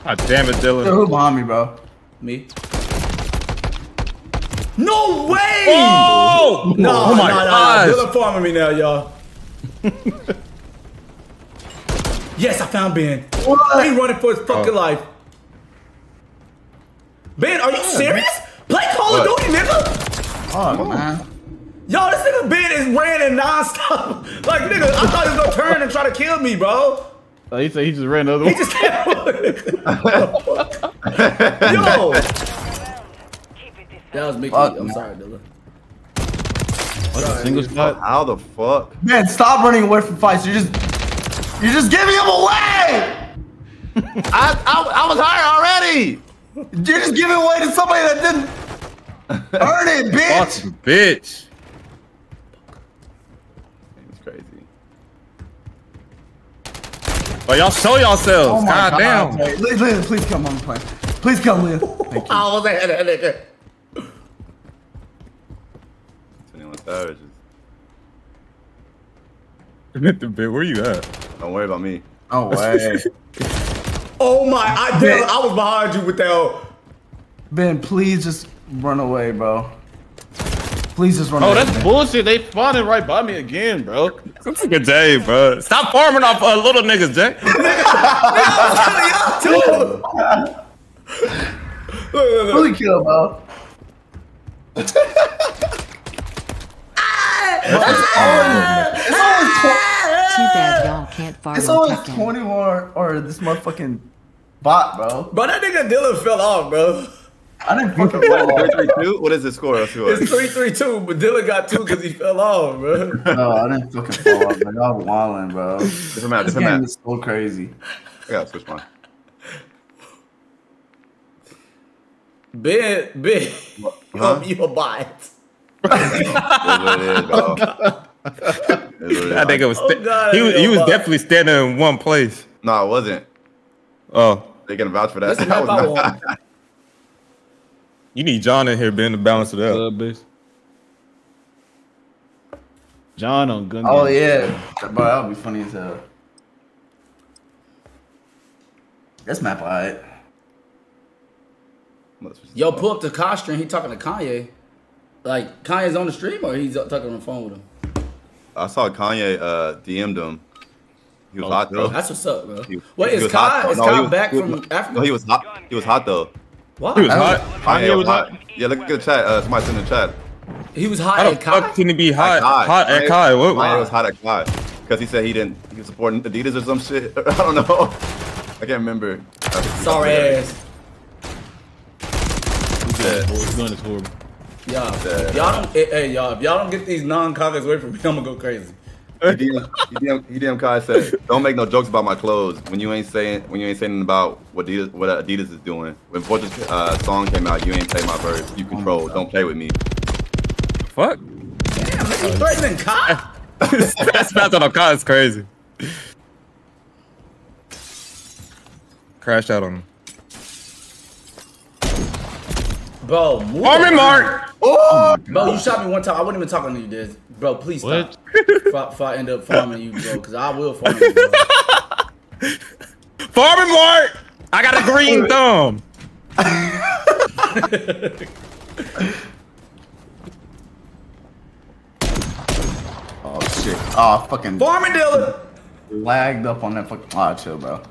God damn it, Yo, Dylan. Who behind me, bro? Me? No way! Oh! No, oh my no, no, gosh. no. Dylan farming me now, y'all. yes, I found Ben. What? He running for his fucking Oh. life. Ben, are you serious? Play Call of Duty, nigga. Oh, man. Yo, this nigga Ben is running nonstop. Like, nigga, I thought he was gonna turn and try to kill me, bro. Oh, he said he just ran the other He way. just kept Yo! Keep it this That was Mickey. Fuck, I'm man. sorry, Dilla. What's a single shot? How the fuck? Man, stop running away from fights. You're just, you're just giving him away. I, I, I was high already. You're just giving away to somebody that didn't earn it, bitch. Fucking bitch. It's crazy. But y'all show yourselves. Oh my God, god. damn. Hey, Leah, Leah, please come on the plane. Please come, Leah. Thank you. I was ahead of that nigga. 21 Savages. the bit, where you at? Don't worry about me. Oh way. Oh my, I did. I was behind you with that. Ben, please just run away, bro. Please just run Oh, away. Oh, that's bullshit. They spawning right by me again, bro. That's a good Jay, bro. Stop farming off uh, little niggas, Jay. really kill, bro. Too bad y'all can't fart It's on always Tekken. 20 more or this motherfucking bot, bro. But that nigga Dylan fell off, bro. I didn't fucking fall off. 332? What is the score? Let's see what. It's 3 3 2, but Dylan got two because he fell off, bro. No, I didn't fucking fall off. Like, y'all wildin', bro. This Different map, different game map. is so crazy. I gotta switch mine. Ben, Ben, Huh? you a bot. It is what it is, bro. It is what it is. That nigga was. Oh, sta- God, he was. I He was feel definitely standing in one place. No, it wasn't. Oh, They can vouch for that. That's the That map I was want. not. you need John in here, Ben, to balance it out. Sub base. John on gun. Oh, game. yeah. Bro, that would be funny as hell. This map, alright. Yo, pull up to Coster he talking to Kanye. Like, Kanye's on the stream or he's talking on the phone with him? I saw Kanye uh, DM'd him. He was Oh, hot though. That's what's up, bro. He- Wait, he is was hot, Kai, is No, Kai back he was- from Africa? No, he was hot. He was hot though. Why? He was hot. Kanye was hot? Yeah, look at the chat. Uh, somebody's in the chat. He was hot How the at Kai? fuck can he be hot? Kai. Hot at Kai? What? Kanye was hot at Kai because he said he didn't. He was supporting Adidas or some shit. I don't know. I can't remember. Sorry ass. dead. This gun is horrible. Y'all, if y'all don't, hey, hey, y'all, if y'all don't get these non-coggers away from me, I'm gonna go crazy. He DM, he DM, he DM Kai said, "Don't make no jokes about my clothes when you ain't saying when you ain't saying about what Adidas, what Adidas is doing. When Fortune's uh, song came out, you ain't play my verse. You control. Don't play with me. Fuck. Damn, nigga, you threatening cop? That's not on a car. It's crazy. Crashed out on him. Bro, move Army around. Mark. Bro, you shot me one time. I wasn't even talking to you, Diz. Bro, please stop. If I, if I end up farming you, bro, because I will farm you, bro. Farming Mark. I got a green thumb. Oh shit. Oh fucking Farming dealer. lagged up on that fucking. Oh chill, bro.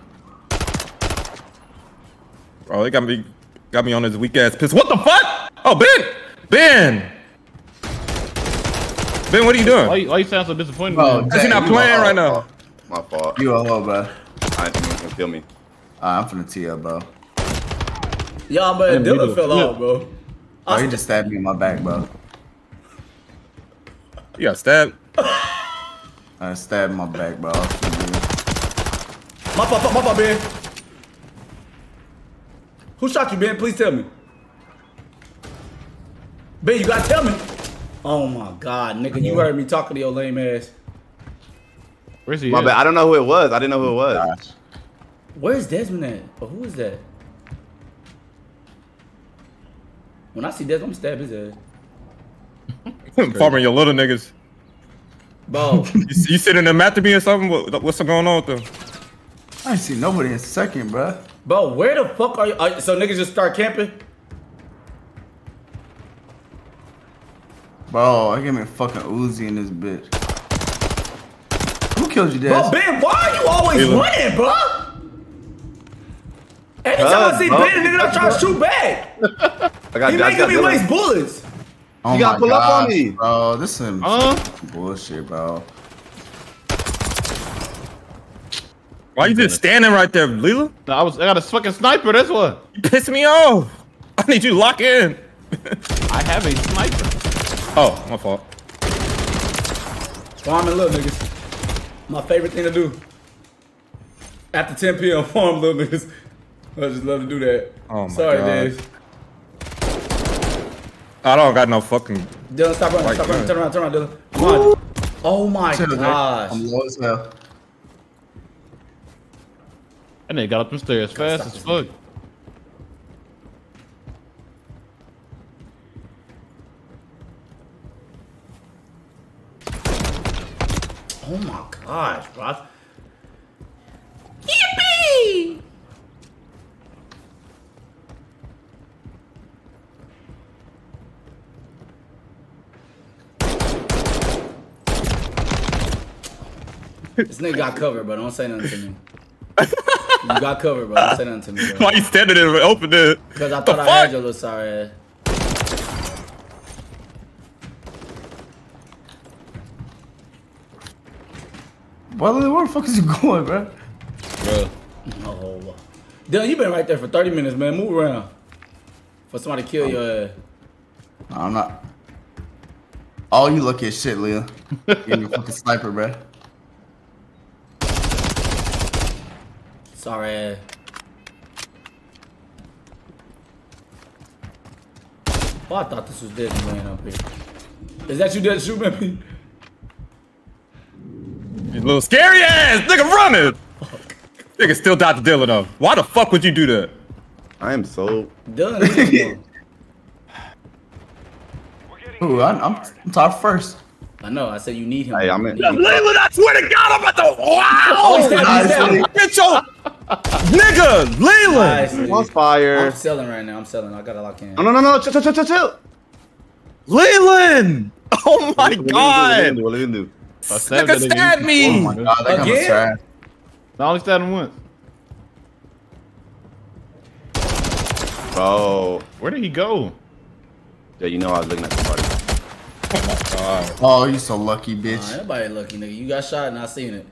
Bro, they got me, got me on his weak ass piss. What the fuck? Oh, Ben. Ben. Ben, what are you doing? you, why you sound so disappointed? Bro, man? Cause you're not You playing right now. My fault. You a hoe, bro. I ain't think gonna kill me. Alright, I'm finna tee up, bro. Y'all, man, Damn, dealer you fell do off, bro. Oh, he just stabbed me in my back, bro. You got stabbed. I stabbed my back, bro. I was finna My fault, my fault, Ben. Who shot you, Ben? Please tell me. Ben, you gotta tell me. Oh my god, nigga, you heard me talking to your lame ass. Where's he? My at? bad. I don't know who it was. I didn't know who it was. Gosh. Where's Desmond at? Or who is that? When I see Desmond, I'm gonna stab his ass. Farming your little niggas. Bro, You, you sitting there mad to me or something? What, what's going on with them? I ain't seen nobody in a second, bro. bro, where the fuck are you? Are, so niggas just start camping? Bro, I give me a fucking Uzi in this bitch. Who killed you, Bro, Des? Ben, why are you always Taylor. running, bro? Anytime I see bro. Ben, nigga, I try to shoot back. I got. He I making got me Dylan. waste bullets. Oh You gotta my pull up on me. Bro, this is some Huh? bullshit, bro. Why you just standing right there, Leela? Nah, I was. I got a fucking sniper. That's what. You piss me off. I need you to lock in. I have a sniper. Oh, my fault. Farming little niggas. My favorite thing to do. After 10 p.m. farm little niggas. I just love to do that. Oh my Sorry, God. Dave. I don't got no fucking. Dylan, stop running, Right stop running, turn around, turn around, Dylan. Come on. Oh my Chill, gosh. I'm low as hell. And they got up them stairs fast as fuck. Oh my gosh, bro. Yippee! This nigga got covered, bro. Don't say nothing to me. You got covered, bro. Don't say nothing to me, bro. Why you standing there open there? Because I The thought I had your little sorry ass. Brother, where the fuck is you going, bro? Bro. Oh, Dylan, you been right there for 30 minutes, man. Move around. For somebody to kill your ass. No, I'm not. Oh, you lucky as shit, Leah. Give me a fucking sniper, bro. Sorry. Eh. Oh, I thought this was Desmond man up here. Is that you that shooting at me? You little scary ass nigga running. Nigga still died to Dylan though. Why the fuck would you do that? I am so. Dylan, leave me alone. We're getting Ooh, I'm, I'm, I'm top first. I know. I said you need him. Hey, I'm in. Layla, I swear to God, I'm about to. Wow! Oh, he's down, he's down. Nice. Get your nigga, Leland. Nice. On fire. I'm selling right now. I'm selling. I gotta lock in. No, no, no, no. Chill, chill, chill, chill, chill. Leland. Oh my What are you gonna God. do? What are you gonna do? I stabbed Nigga that stabbed me. Oh my god, that gun Again? trash. I only stabbed him once. Bro. Where did he go? Yeah, you know I was looking at the party. Oh god. Oh, you so lucky, bitch. ain't nobody lucky, nigga. You got shot and I seen it.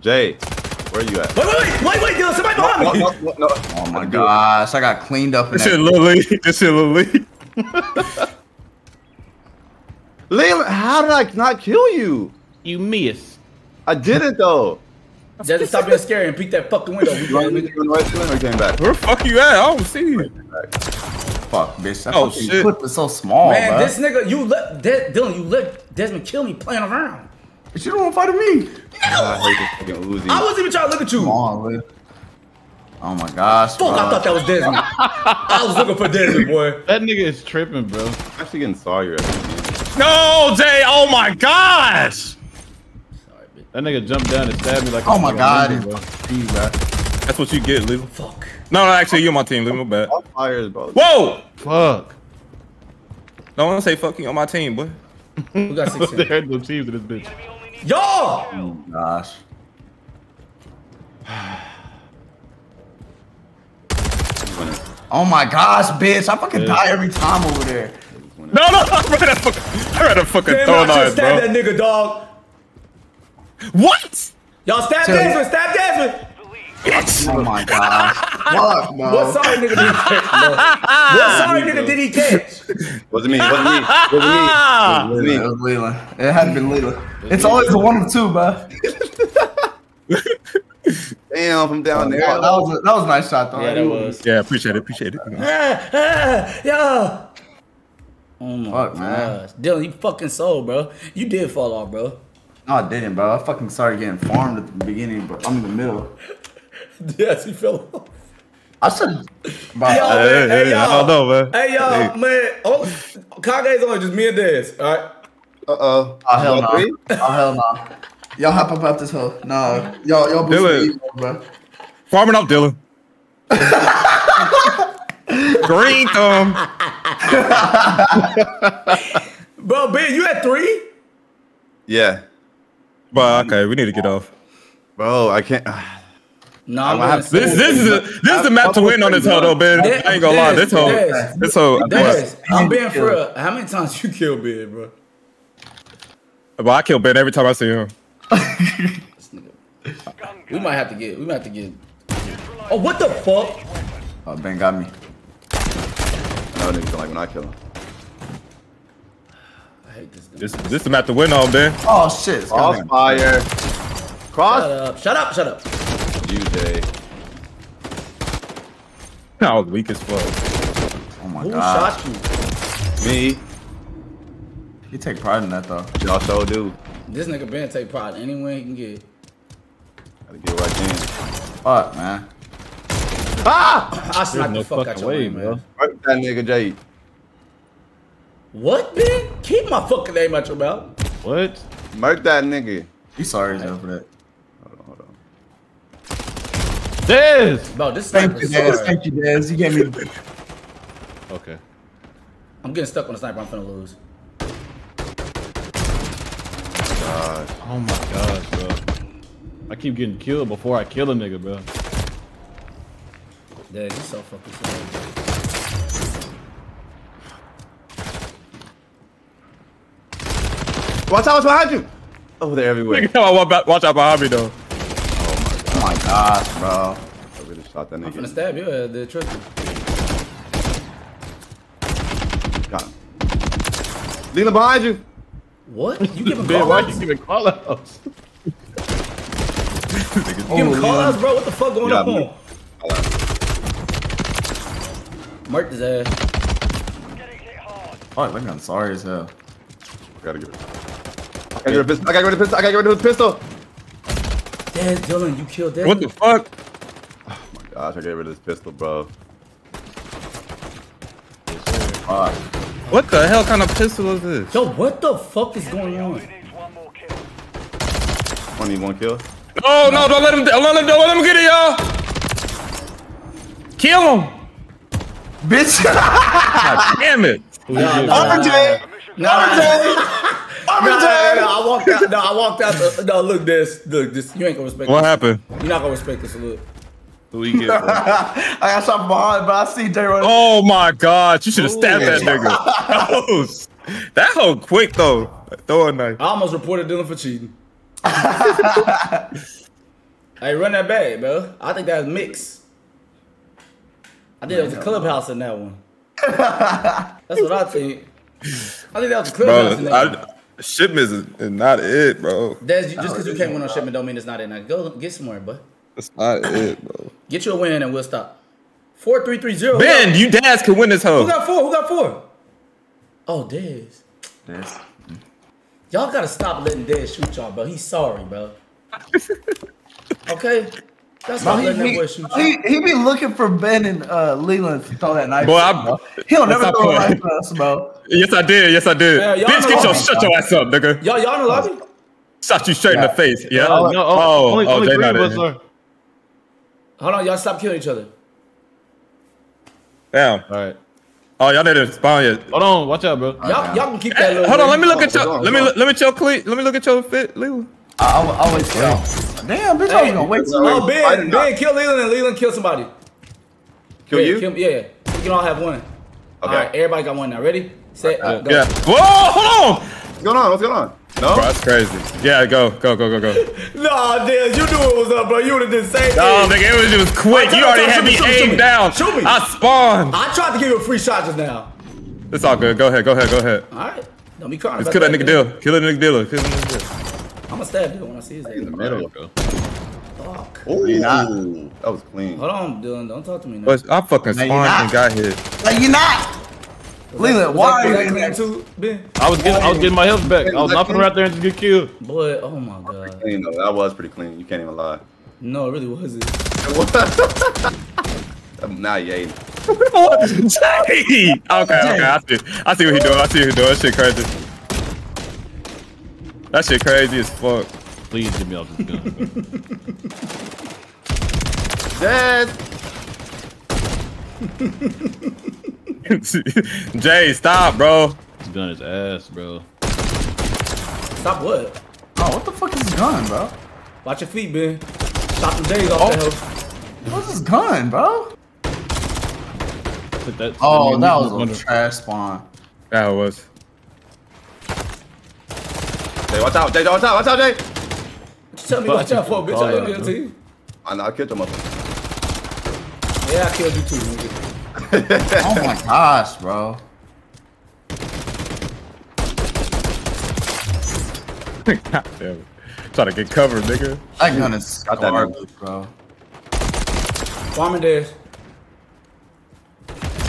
Jay, Where are you at? Wait, wait, wait, wait, wait, Dylan, somebody behind me. no, no, no. Oh my gosh, I got cleaned up in This shit that. Lil Lee. This shit Lil Lee. Liam, how did I not kill you? You missed. I didn't though. Just stop being scary and peek that fucking window. You run nigga. you run right to him or came back? Where the fuck you at? I don't see you. Fuck, bitch. That Oh, shit. clip is so small, Man, man. this nigga, you let De- Dylan, you let Desmond kill me playing around. But you don't want to fight me. I hate this fucking Uzi. I wasn't even trying to look at you. Come on, Lil. Oh my gosh. Fuck, bro. I thought that was Desmond. I was looking for Desmond, boy. That nigga is tripping, bro. I'm actually getting sorry. Right No, Jay. Oh my gosh. Sorry, bitch. That nigga jumped down and stabbed me like. Oh my god. ninja, bro. Jeez, bro. That's what you get, Lil. Fuck. No, no, actually, you're my team. Leave me bad. All fires, bro. Whoa! Fuck. Don't want to say fuck you on my team, boy. We got there 16. ain't no teams in this bitch. Y'all! Oh gosh. Oh my gosh, bitch. I fucking die every time over there. No, no, I read a fucking, I read a fucking Damn, throw I knife, stabbed bro. that nigga, dog. What? Y'all stab Chill. Desmond, stab Desmond. Oh my gosh. Fuck, bro. What sorry nigga did he catch, bro? What sorry nigga did he catch? Wasn't me. Wasn't me. Wasn't me. Ah! Wasn't It was Leland. It had been Leland. It's always the one of two, bro. Damn, from down there. That was a, that was a nice shot, though. Yeah, that was. Yeah, appreciate it, appreciate it. Ah, ah, yeah. Oh my Fuck, man. gosh. Dylan, you fucking sold, bro. You did fall off, bro. No, I didn't, bro. I fucking started getting farmed at the beginning, but I'm in the middle. Yes, he fell off. I should. Bro, Yo, Hey, man, hey, hey, y'all. I don't know, man. Hey, y'all, Hey. man. Oh, Kage's only just me and Dez, all right? Uh-oh. Oh hell no! Three? Oh hell no! Y'all hop up out this hole. No, y'all y'all boost Dylan. the ego, bro. Farming up, Dylan. Green thumb. Bro, Ben, you had three? Yeah. But okay, we need to get off. Bro, I can't. No, I I'm have- gonna This this is a, this is the map to win on this hoe though, Ben. I ain't gonna lie, this hoe, Des, this hoe. Dez, I'm being for real. How many times you kill Ben, bro? But I kill Ben every time I see him. This nigga. We might have to get, we might have to get. Oh, what the fuck? Oh, Ben got me. No niggas don't like when I kill him. I hate this dude. This this is the map to win on, Ben. Oh shit! it's got Shut up, shut up, shut up. You, Jay. I was weak as fuck. Oh my Who god! Who shot you? Me. You take pride in that though. Y'all so do. This nigga Ben take pride anywhere he can get. Gotta get right in. Fuck man. Ah! I sniped no the fuck out fucking your way, way, bro. man. Right that nigga, Jay. What, Ben? Keep my fucking name out your mouth. What? Murk that nigga. You sorry Joe for that. Hold on, hold on. Dez! Bro, this Thank you, sniper's Dez. sorry. Thank you, Dez. You gave me. the Okay. I'm getting stuck on the sniper. I'm finna lose. God. Oh my gosh, bro. I keep getting killed before I kill a nigga, bro. Dad, you so fucking sorry. Watch out, what's behind you? Oh, they're everywhere. Look I watch out- watch out behind me though. Oh my gosh, bro. I really shot that nigga. I'm gonna stab you, head, there, Tristan. Got him. Leland behind you. What? You giving Ben, call why outs? you giving call outs? You giving call outs, bro? What the fuck going Yeah, on? man. Murked his ass. Getting hit hard. Fuck, look, I'm sorry as hell. Gotta get rid I gotta get rid of pistol. I gotta get rid of pistol. I gotta get rid of his pistol. Dad, Dylan, you killed Dad. What the fuck? Oh my gosh, I gotta get rid of this pistol, bro. Fuck. What the hell kind of pistol is this? Yo, what the fuck is going Only on? needs one more kill. 21 kill. Oh no! Don't let him! Don't let him! Don't let him get it, y'all! Kill him! Bitch. Damn it! Nah, nah, nah, RJ. nah, RJ. nah, nah, nah, I walked out. No, I walked out. The, no, look this. Look this. You ain't gonna respect. What this. happened? You're not gonna respect this. Look. Who we get? I got shot from behind, but I see Jay running. Oh my god! You should have stabbed that nigga. That hoe quick though. Throw a knife. I almost reported Dylan for cheating. Hey, run that back, bro. I think that was mix. I think it was a clubhouse in that one. That's what I think. I think that was a clubhouse in Bro, that one. I, shipments is, is not it, bro. Des, you- just because you can't win on shipment don't mean it's not in there. Go get somewhere, bud. That's not it, bro. Get you a win and we'll stop. Four three three zero. Ben, you dads can win this Who got four? Who got four? Oh, Dez. Y'all gotta stop letting Dez shoot y'all, bro. He's sorry, bro. Okay? Y'all stop He, letting that he, boy shoot he, you. he be looking for Ben and uh, Leland to throw that knife. Boy, at, I'm- bro. He don't never Stop throw a knife at us, bro. Yes, I did. Yes, I did. Yeah, y'all Bitch, get your what- shut your ass up, nigga. Y'all, y'all in the lobby? Shot you straight in the face. Yeah. Uh, no, oh, only, oh, only three of us are. Hold on, y'all stop killing each other. Damn. All right. Oh, y'all didn't spawn yet. Hold on. Watch out, bro. Y'all, y'all can keep that eh, little. Hold on, let me look Oh, at your. hold Let me look, let me check cleat. Let me look at your fit, Leland. I, I'll, I'll wait. Till, damn, bitch, I was gonna wait till. Oh, Fight Ben. Ben, kill Leland and Leland kill somebody. Kill yeah, you? Kill, yeah, we can all have one. Okay. right, everybody got one now. Ready? Set. Uh, go. Yeah. Whoa, hold on. What's going on? What's going on? No? Bro, that's crazy. Yeah, go, go, go, go, go. Nah, Dez, you knew it was up, bro. You would have did the same No, thing. nigga, it was just quick. You already had me Shoot me, shoot me, shoot aimed me. down. Shoot me. I spawned. I tried to give you a free shot just now. It's all good. Go ahead, go ahead, go ahead. All right, don't be crying. Let's kill that nigga man. deal. Kill that nigga dealer. Kill that nigga dealer. I'm gonna stab Dylan when I see his In the head. middle. Fuck. Ooh, not. that was clean. Hold on, Dylan. Don't talk to me now. But I fucking spawned and got hit. Like you not. Leland, Was why are you that in there? too, Ben? I was getting, I was getting my health back. I was not gonna there and just get killed. Boy, oh my god. Clean though. That was pretty clean. You can't even lie. No, it really wasn't. now you ate. Jay! Okay, okay, I see. I see what he doing. I see what he doing. That shit crazy. That shit crazy as fuck. Please get me off this gun. Dead. Jay, stop, bro. This gun is ass, bro. Stop what? Oh, what the fuck is this gun, bro? Watch your feet, Ben. Stop them J's off Oh. that hoe. What's this gun, bro? That, Oh, that was Wonder- a trash spawn. That was. Jay, watch out. Jay, watch out. Watch out, Jay. Tell me watch out for, bitch. I ain't out, gonna bro. tell you. I know. I killed him up. Yeah, I killed you too, nigga. Oh my gosh, bro. God damn it. Trying to get covered, nigga. That gun is Got that garbage, bro. Farming Dash.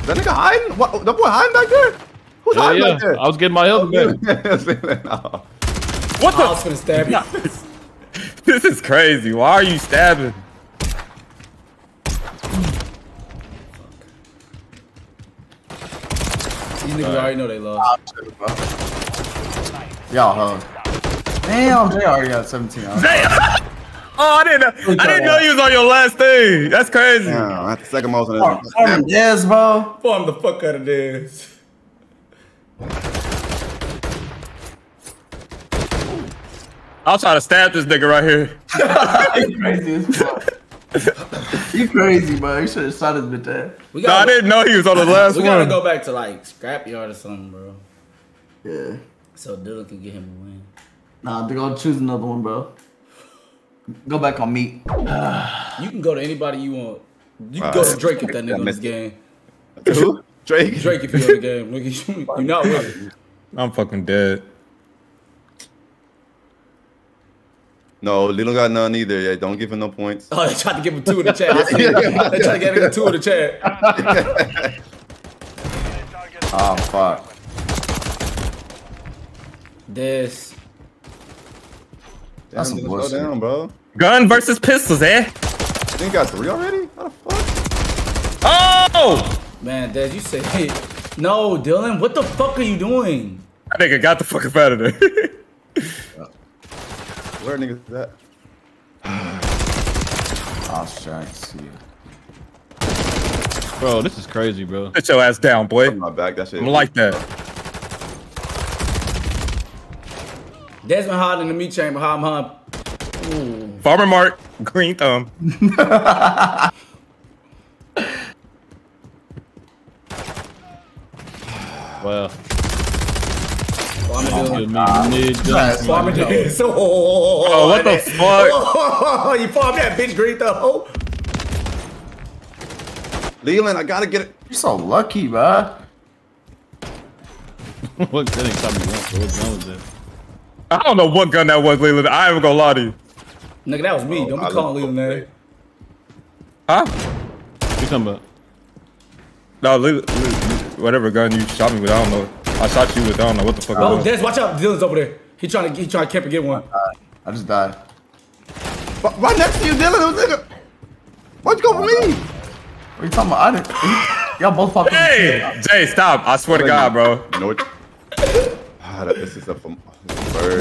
That nigga hiding? What? That boy hiding back there? Who's Yeah, hiding yeah. back there? I was getting my health back. No. What I was the? finna stab you. This is crazy. Why are you stabbing? These niggas already know they lost. Y'all hoes. Damn, Jay already got 17 hours. Damn! Oh, I didn't know. I didn't know you was on your last thing. That's crazy. Damn, that's the second most on Farm this. Yes, bro. Farm the fuck out of this. I'll try to stab this nigga right here. crazy as fuck. you crazy, bro. You should have shot his bitch ass. We No, I didn't know he was on the last one. we gotta go back to like scrapyard or something, bro. Yeah. So Dylan can get him a win. Nah, they go choose another one, bro. Go back on meat. You can go to anybody you want. You can All go to Drake if that nigga on this game. Who? Drake? Drake if you on the game. Nigga, you- you're not with it. I'm fucking dead. No, Lilo got none either. Yeah, don't give him no points. Oh, they tried to give him two in the chat. I see it. They tried to get him two in the chat. Oh, fuck. This. That's some Damn, bullshit. Slow down, bro. Gun versus pistols, eh? You think got three already? How the fuck? Oh! Man, Dad, you say hey, no, Dylan. What the fuck are you doing? That nigga got the fuck up out of there. Where niggas at? Oh, shit. I can see you. Bro, this is crazy, bro. Sit your ass down, boy. My back, that shit. I'm like that. Desmond hiding in the meat chamber. How I'm. Ooh. Farmer Mark, green thumb. Wow. Farming Dylan. Kill me mid That's Farming my this. Oh, Oh, what the fuck? Oh, you farmed that bitch green though. Leland, I gotta get it. You're so lucky, bro. What that ain't something once. What gun was that? I don't know what gun that was, Leland. I ain't gonna lie to you. Nigga, that was me. Don't I be calling Leland that. Huh? You talking about? No, Leland, Leland, whatever gun you shot me with, I don't know. I shot you with, I don't know what the fuck it Oh, was. Des, watch out. Dylan's over there. He trying to he trying to camp and get one. I just died. Right next to you, Dylan. It was nigga. Why'd you go for me? What are you talking about? I didn't. Y'all both popped. Hey, Jay, stop. I swear to God, bro. You know what? Ah, that, this is a bird.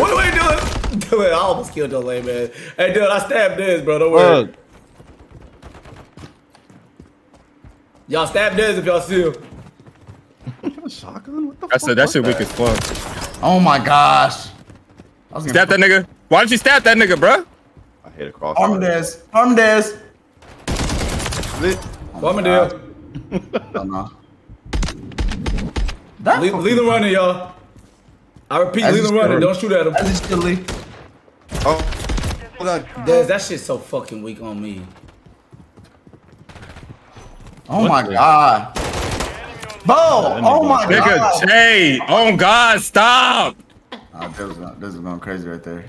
What are you doing? Dylan, I almost killed Dylan, man. Hey, Dylan, I stabbed Des, bro. Don't worry. Fuck. Y'all stab Des if y'all see him. Shotgun? What the That fuck shit, that shit weak as fuck. Oh my gosh. I was Stab that nigga. Why didn't you stab that nigga, bro? I hit a cross. Armades. Armades. Farmingdale. Oh, no. That Le- Leland running, y'all. I repeat, As Leland you running. Don't shoot at him. That is silly. Oh, hold on. Des, that shit's so fucking weak on me. Oh What my the- god. Bo, oh my Nigga, god. Jay. Oh, God, stop. Oh, this, is going, this is going crazy right there.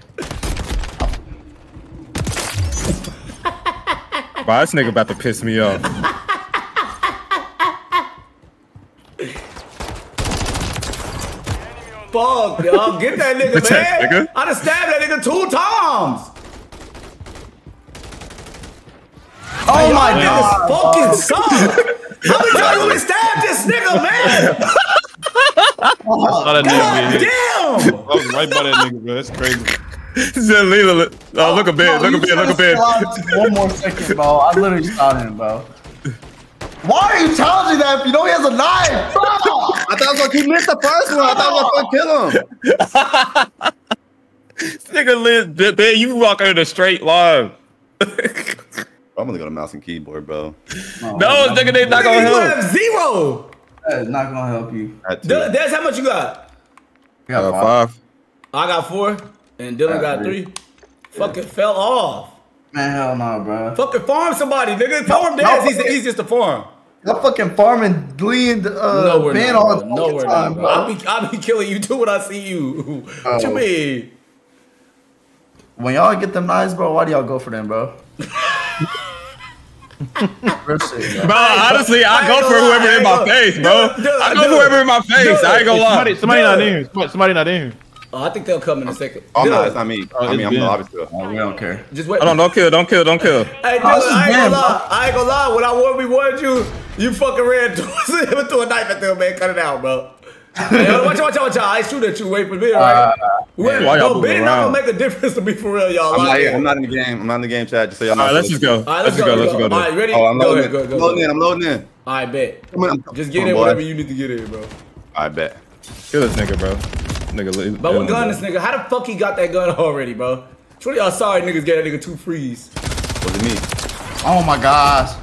Bro, this nigga about to piss me off. Fuck, y'all. Get that nigga, Bitch ass man. nigga. I done stabbed that nigga two times. Oh my Y'all god. niggas fucking suck. How many times you been stabbed this nigga, man? Saw that nigga. Damn. I was right by that nigga, bro. That's crazy. Just Oh, look a bit. Bro, Look a you bit. Look a should've bit. One more second, bro. I literally shot him, bro. Why are you challenging that if you know he has a knife? Bro! I thought I was gonna keep missed the first one. I thought I was gonna kill him. This nigga live, man, you walk in a straight line. I'm gonna go to mouse and keyboard, bro. No, nigga, they not Nigga, gonna you help. have zero. That is not gonna help you. I had two. Dylan, Des, how much you got? I got Uh, five. five. I got four, and Dylan got three. Fucking fell off. Man, hell no, bro. Fucking farm somebody, nigga. Farm no, Des. He's the fucking- easiest to farm. I'm fucking farming Lee and uh, No, we're Ben not. all bro. the No, fucking we're time, not, bro. bro. I'll be, I'll be killing you too when I see you. What you Oh. mean? When y'all get them knives, bro, why do y'all go for them, bro? Real shit, bro. Bro, honestly, I, I go for lie, whoever in my gonna- face, bro. Dude, dude, I go dude. for whoever in my face. Dude, I ain't gonna lie. Somebody, somebody not in here. Somebody, somebody not in here. Oh, I think they'll come in a second. Oh no, Dylan, it's not me. Oh, I mean, I'm the Ben. lobby still. Oh, we don't care. Just wait. Hold on, don't kill, don't kill, don't kill. Hey, Dylan, Oh, I ain't gonna lie. I ain't gonna lie. When I won, we wanted you. You fucking ran towards him and threw a knife at them, man. Cut it out, bro. Hey, watch out, watch out, watch out. I ain't shoot at you. Wait for me, right? Uh, Wait, why y'all bro, moving Ben not gonna make a difference to me for real, y'all. I'm Lock not in. here. I'm not in the game. I'm not in the game chat. Just so y'all. All right, let's just go. All right, Let's just go. Let's go. All right, ready? Oh, I'm go loading ahead, in. go, I'm go, loading go. in. I'm loading in. I bet. Come on, Just get on, in boy. whatever you need to get in, bro. I bet. Kill this nigga, bro. Nigga, But what gun this nigga? How the fuck he got that gun already, bro? Which one of y'all sorry niggas get that nigga two freeze? Was it me? Oh my gosh.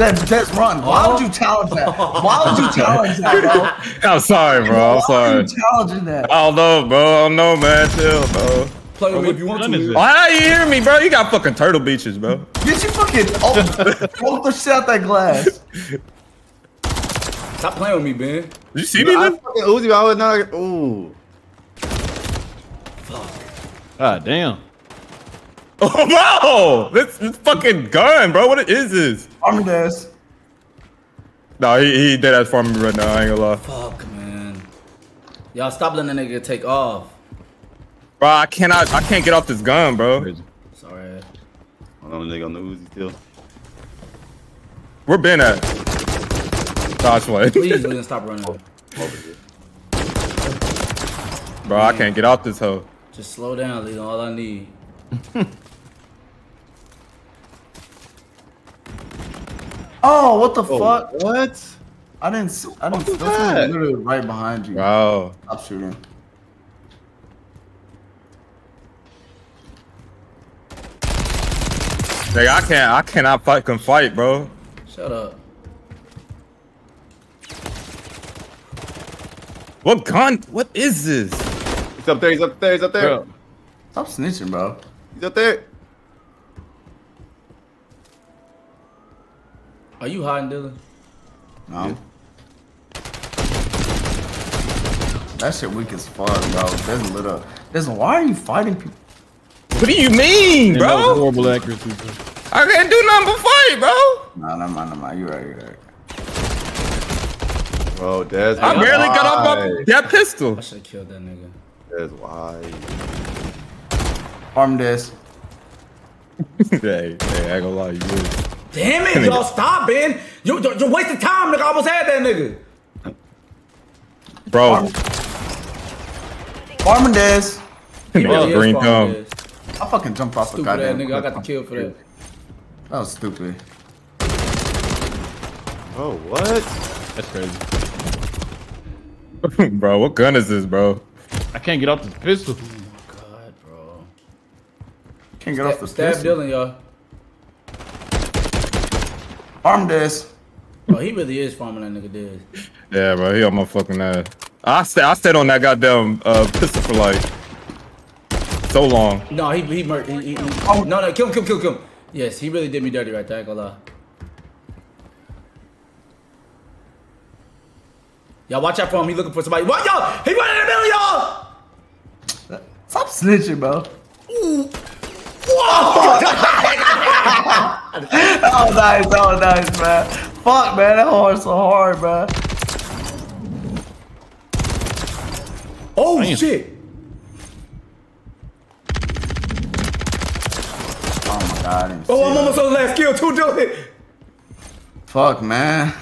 Des, Des, run. Why would you challenge that? Why would you challenge that, bro? I'm sorry, bro. I'm Why are sorry. you challenging that? I don't know, bro. I don't know, man. Chill, bro. Play with me if you want gun is to. it? Why you hear me, bro? You got fucking turtle beaches, bro. Get you fucking oh, broke oh, the shit out that glass. Stop playing with me, Ben. Did you see me, I man? fucking Uzi. I was not. Ooh. God ah, damn. Oh, bro! This, this fucking gun, bro. What is this? Army Des. No, he, he dead ass for me right now. I ain't gonna lie. Fuck, man. Y'all stop letting that nigga take off. Bro, I cannot, I can't get off this gun, bro. Crazy. Sorry. Hold on, nigga on the Uzi still. Where Ben at? Dodge way. Please, we didn't stop running. Over here. Bro, I can't get off this hoe. Just slow down, Leland. All I need. Oh, what the Oh, fuck? What? I didn't. See, I didn't. was That's that? literally right behind you. Bro. Stop shooting. Nigga, I can't, I cannot fucking fight, bro. Shut up. What gun? What is this? He's up there. He's up there. He's up there. Bro, Stop snitching, bro. He's up there. Are you hiding, Dylan? No. That shit weak as fuck, bro. There's a little. There's why are you fighting people? What do you mean, and that was bro? horrible accuracy. bro. I can't do nothing but fight, bro. Nah, never mind, never mind. You're right, you're right. Bro, Des. I barely got off my that pistol. I should have killed that nigga. Des, why? Arm this. hey, hey, I ain't gonna lie, you would. Damn it, y'all stop, Ben. You, you, you're wasting time, nigga. I almost had that nigga. Bro, Arm this. He really green strong, thumb. I fucking jumped off the Stupid ass goddamn. nigga. I got the kill for that. That was stupid. Oh, what? That's crazy. bro, what gun is this, bro? I can't get off this pistol. Oh my god, bro. Can't get off the Stab pistol. Dylan, y'all. Arm this. Oh, he really is farming that nigga dead. Yeah, bro, he on my fucking ass. I stay, I stayed on that goddamn uh, pistol for like so long. No, he he murked. He, he, he, Oh. no, no, kill him, kill him, kill him, kill him. Yes, he really did me dirty right there. I ain't gonna lie. Y'all watch out for him. He looking for somebody. What, y'all? He running in the middle, y'all. Stop snitching, bro. That was nice. That was nice, man. Fuck, man. That horse so hard, man. Oh Damn. shit. Oh my god. I didn't Oh, see I'm that. almost on the last kill too, Dylan. Fuck, man.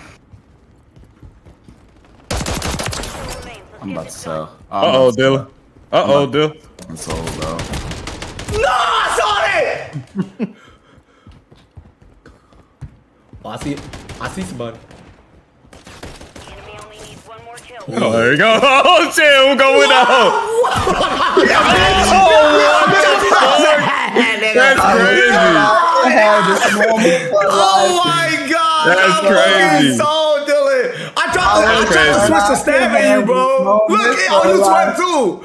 I'm about to sell. done. Uh oh, Dylan. Uh oh, Dylan. sell. I'm sold, bro. No, I saw that. I see it. I see somebody. Enemy only needs one more kill. Oh, there you go. Oh shit, we'll go with that. That's crazy. I had this moment. Oh my god! That's I'm crazy. fucking So Dyly. I tried to, I That's tried to switch the stab at you, bro. Look, oh, you sweat too.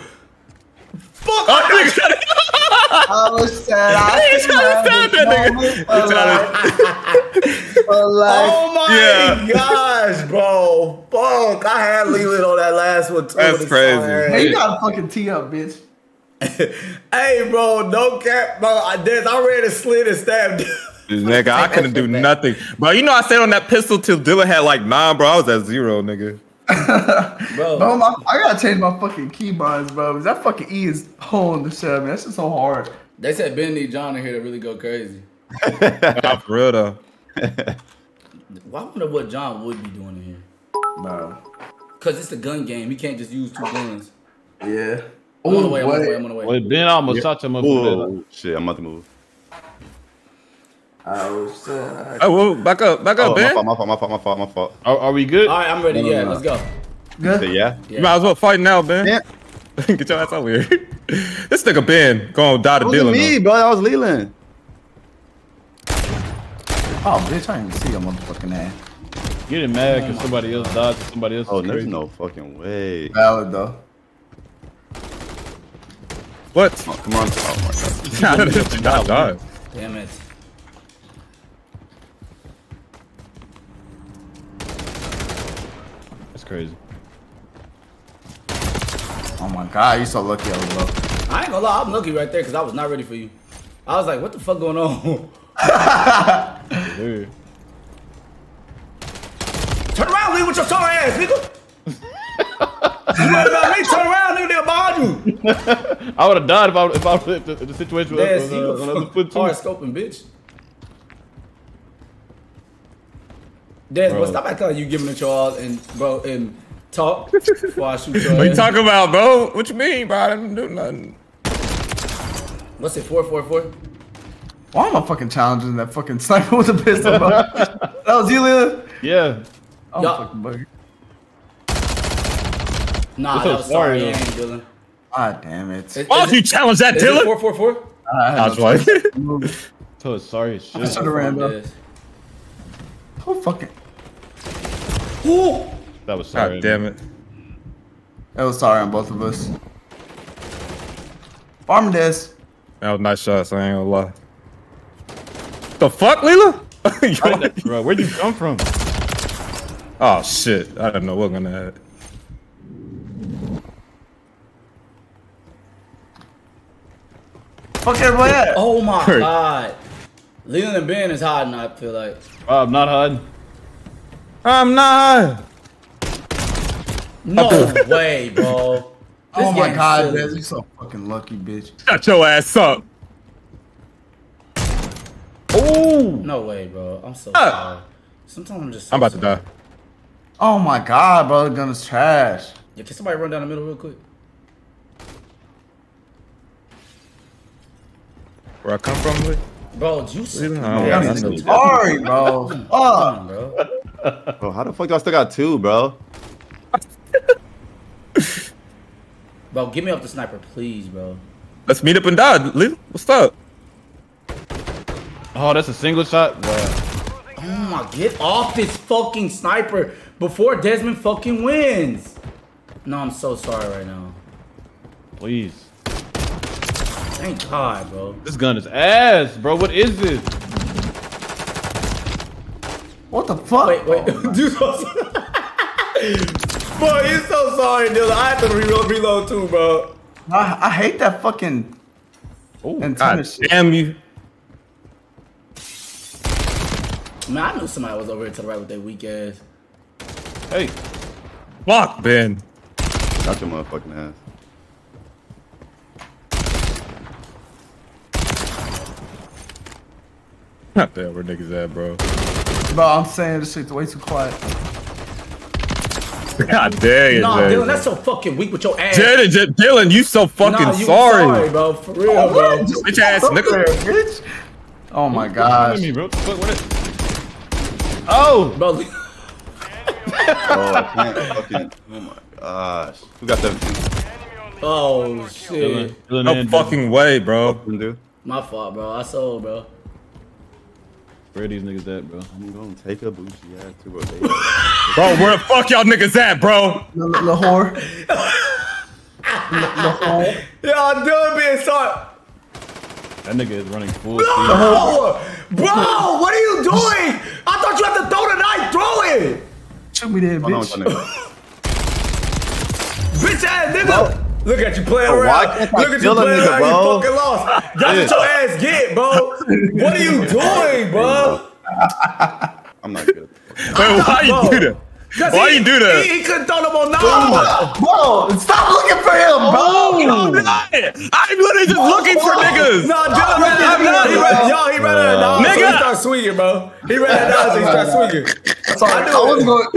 Fuck! Oh, I nigga, shut it. I was sad. I He trying to stab that nigga. He trying to- Oh my Yeah. gosh, bro! Fuck! I had Leland on that last one too. That's crazy. Hey, you gotta fucking tee up, bitch. hey, bro, no cap, bro. I did. I ran a slit and stabbed. Nigga, I couldn't do nothing. Bro, you know I stayed on that pistol till Dylan had like nine, bro. I was at zero, nigga. Bro. Bro, my, I gotta change my fucking keybinds, bro. 'cause That fucking E is pulling the shit out of me. That's just so hard. They said Ben need John in here to really go crazy. Nah, for real though. Well, I wonder what John would be doing in here. Bro. Cause it's a gun game. He can't just use two guns. Yeah. I'm on the way. I'm on the way. wait. I'm on the way. Well, Ben almost shot him up. Oh, shit. I'm about to move. Uh, I was. Oh, well, back up, back Oh, up, my fault, my fault, my fault, my fault, my fault. Are, are we good? All right, I'm ready. No, no, yeah, no. let's go. Say Good. yeah? You might as well fight now, Ben. Yeah. Get your ass over here. this nigga Ben gonna die to It wasn't Dylan. me, though. bro. That was Leland. Oh, bitch, I didn't even see your motherfucking ass. Getting mad because somebody else died to somebody else. Oh, is there's crazy. no fucking way. Valid, though. What? Oh, come on. Oh, my God. God, God. Damn it. That's crazy. Oh my god, you so lucky I was low. I ain't gonna lie, I'm lucky right there because I was not ready for you. I was like, what the fuck going on? Weird. Turn around, leave with your sorry ass, nigga. you worried about me? Turn around, nigga. They're behind you. I would have died if I if I if the, if the situation was, Damn, was see, uh, on the other you foot too. hard scoping, bitch. Des, bro, Bro. stop acting like you giving it your all and bro and talk before I shoot your What you ass. talking about, bro? What you mean, bro? I didn't do nothing. What's it? Four, four, four. Why am I fucking challenging that fucking sniper with a pistol, bro? that was you, Leland? Yeah. I'm Yup. fucking bugging. Nah, What's that was sorry, Mario? ain't Dylan. Ah, damn it. Is- Why don't you it- challenge that, it Dylan? Four, four, four. I had That's no why. So sorry as I shit. should have ran, though. Des. Who fucking... Ooh. That was sorry. God damn it. That was sorry on both of us. Farm this. That was nice shots. I ain't gonna lie. The fuck, Leela? Yo, Bro, where'd you come from? oh shit! I don't know what gonna happen. Fuck everybody at. Oh my Hurt. god. Leland and Ben is hiding, I feel like. Uh, I'm not hiding. I'm not. No way, bro. Oh this Oh my god, silly. Dez, you so fucking lucky, bitch. Shut your ass up. Oh, No way, bro. I'm so ah. sorry. Sometimes I'm just. So I'm about to die. Oh my god, bro, the gun is trash. Yeah, can somebody run down the middle real quick? Where I come from, Lee? Bro, you suck. I Yeah, don't Yeah, know. that's I'm sorry, bro. Come Fuck. on, bro. Bro, how the fuck do I still got two, bro? Bro, get me off the sniper, please, bro. Let's meet up and die, Lee. What's up? oh, that's a single shot. Bro. Oh my, get off this fucking sniper before Desmond fucking wins. No, I'm so sorry right now. Please. Thank God, bro. This gun is ass, bro. What is this? What the fuck? Wait, wait. Oh, dude, so sorry. Boy, he's so sorry, Dylan. I have to reload, reload too, bro. I, I hate that fucking Oh, God shit. damn you. Man, I knew somebody was over here to the right with their weak ass. hey. Fuck, Ben. Got your motherfucking ass. Not there where niggas at, bro. Bro, I'm saying this shit's way too quiet. God damn it, Nah, man. Dylan, that's so fucking weak with your ass. Dylan, J- Dylan, you so fucking Nah, you sorry. bro. For real, oh, bro. Bitch ass nigga. bitch. Oh my Look gosh. me, bro. What the fuck, what it? Oh, Bro, Oh, I can't fucking. Oh my gosh. Who got 17? oh shit. Dylan No and fucking way, bro. My fault, bro. I sold, bro. Where these niggas at, bro? I'm gonna take a bougie ass to a. Bro, where the fuck y'all niggas at, bro? The whore. Yo, Dylan being sorry. That nigga is running full speed. Bro, bro, what are you doing? I thought you had to throw the knife. Throw it. Shoot me there, Hold on, bitch. nigga. Bitch ass nigga. Look at you playing around. can't I Look at you kill playing nigga, around. bro? You fucking lost. That's what your ass get, bro. What are you doing, bro? I'm not good. Wait, why you do that? 'Cause Why he- you do that? He, he couldn't throw them on nine. Bro, stop looking for him, bro. Oh, I'm not. I'm literally just looking for niggas. No, Dylan ran out. I'm not- He ran, yo, he ran out of dodge, so he Nigga. started swinging, bro. He ran out of dodge, so he started swinging. Sorry, I was going.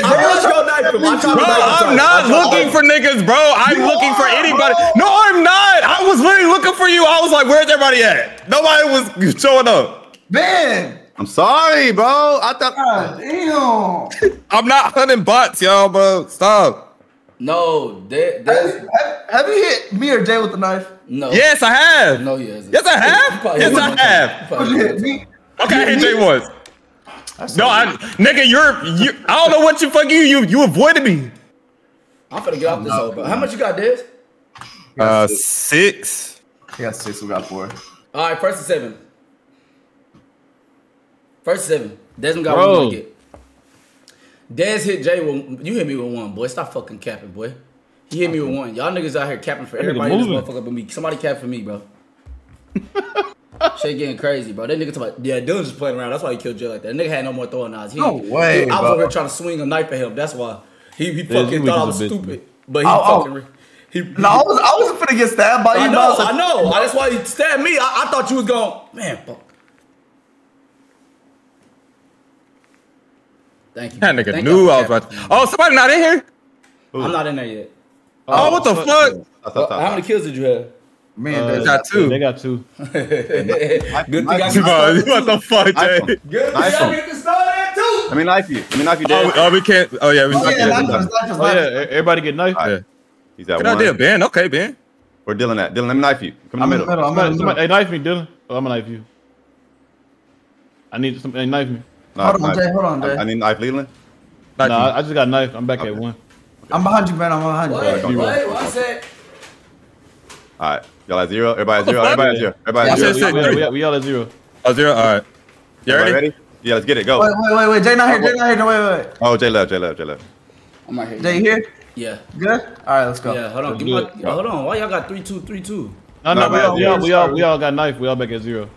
I was gonna knife him. I tried Bro, knife him I'm not I tried to looking for niggas, bro. I'm looking for anybody. No, I'm not. I was literally looking for you. I was like, where's everybody at? Nobody was showing up. Man. I'm sorry, bro. I thought. God damn. I'm not hunting bots, y'all, bro. Stop. No, that, that's have, have you hit me or Jay with the knife? no. Yes, I have. No, he hasn't. Yes, I He have. probably Yes, I have. He Did you hit hit me? Okay, I hit Jay once. No, I, nigga, you're you. I don't know what you fuck you. You you avoided me. I'm gonna get off this hoe, bro. How much you got, Des? Uh, six. He got six, we got four. All right, first and seven. First seven. Desmond got Bro. one get. Des hit Jay with you hit me with one, boy. Stop fucking capping, boy. He hit me with one. Y'all niggas out here capping for That everybody. This motherfucker but me. Somebody cap for me, bro. Shit getting crazy, bro. That nigga talking about, yeah, Dylan just playing around. That's why he killed Jay like that. That nigga had no more throwing knives. He, No way, he- I was over here trying to swing a knife at him. That's why. He, he fucking thought I was stupid. But he Oh, oh. fucking. He, No, I was I wasn't finna get stabbed by you. I know, was like, I know. That's why you stabbed me. I, I thought you was going, man, fuck. Thank you. That nigga Thank knew I was about. To, oh, somebody not in here. I'm not in there yet. Oh, what the fuck? Stop, stop, Well, how many kills did you have? Man, Uh, that's got two. They got two. Good thing I Knife got him. Bro, what the fuck, Knife Jay? Good thing I him. get to start that too. Let me knife you. Let me knife you, Oh, oh, we can't. Oh yeah, we. Oh, yeah, okay. not just, not Oh yeah, everybody get knife. All Yeah. right. He's at Good one. idea, Ben. Okay, Ben. Where Dylan at? Dylan, let me knife you. Come in I'm the middle. middle. I'm in the middle. hey, knife me, Dylan. Oh, I'm gonna knife you. I need some. Hey, knife me. No, Hold on, knife. Jay, hold on, Jay. I, I need knife Leland. No, Knife I, I just got knife. I'm back Okay. at one. I'm behind you, man. I'm behind you. Wait, don't wait, one sec. All right. Y'all at zero? Everybody at zero? What the Everybody at zero? Everybody Yeah, at zero? said We, six. we, we, we all at zero. Oh, zero. All right. You Everybody ready? ready? Yeah, let's get it. Go. Wait, wait, wait, wait. Jay not here. Jay not here. No, wait, wait. Oh, Jay left. Jay left. Jay left. I'm right here. Jay you here? Yeah. Good. All right, let's go. Yeah, hold on. Give do me hold on. Why y'all got three two three two? No, No, no, we all, we all, we all, we all got knife. We all back at zero.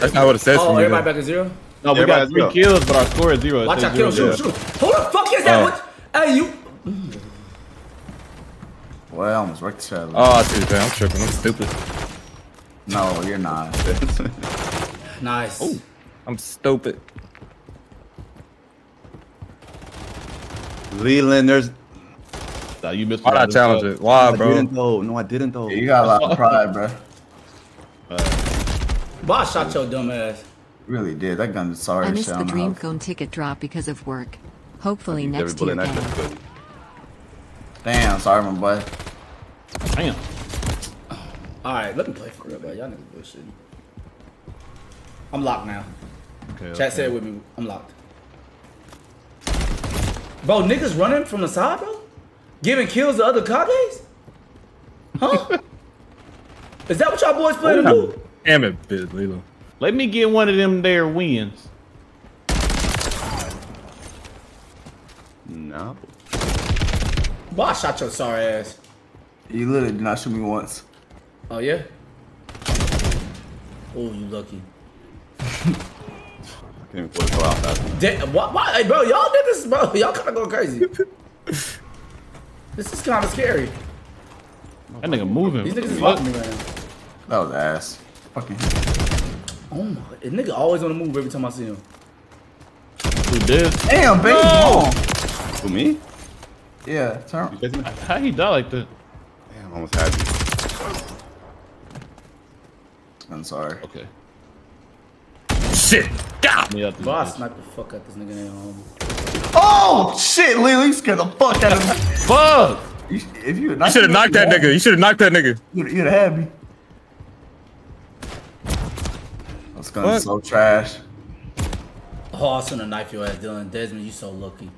That's at not what it says Oh, for me. everybody though. back at zero. No, we Everybody got at three zero. kills, but our score is zero. Watch says out, kill, zero. shoot, shoot. Who the fuck is that? Oh. What? Hey, you. Well, I almost wrecked the shot. Oh, I see what you're. I'm tripping. I'm stupid. No, you're not. Nice. Oh, I'm stupid. Leland, there's. Nah, you missed. Why not challenge it? Why, I bro? didn't though. No, I didn't though. You got a lot of pride, bro. Boss shot your dumb ass. Really did. That gun is sorry I as missed the on Dream. Phone ticket drop because of work. Hopefully Every next year in that again. Damn, sorry, my boy. Damn. All right, let me play for real, bro. Y'all niggas bullshit. I'm locked now. Okay, Chat okay. said with me. I'm locked. Bro, niggas running from the side, bro? Giving kills to other Kages? Huh? Is that what y'all boys planning to do? Damn it, bitch, Lilo. Let me get one of them there wins. No. Boy, I shot your sorry ass. You literally did not shoot me once. Oh, yeah? Oh, you lucky. Can't even pull the out fast. Da- why, why, hey, bro, y'all did this, bro, y'all kind of going crazy. this is kind of scary. That nigga moving. These niggas is What? me right now. That was ass. Fucking. Oh my, this nigga always on the move every time I see him. Who did? Damn, baby. No. Who me? Yeah, turn. You? How he die like that? Damn, I almost had you. I'm sorry. Okay. Shit. God. Me out the Bro, I bitch. sniped the fuck out this nigga at home. Oh shit, Lily, you scared the fuck out of me. Fuck! You, if you You should have knocked that nigga. You should have knocked that nigga. You'd you'd have had me. That's gonna be What? so trash. Oh, I was gonna knife your ass, Dylan. Desmond, you so lucky.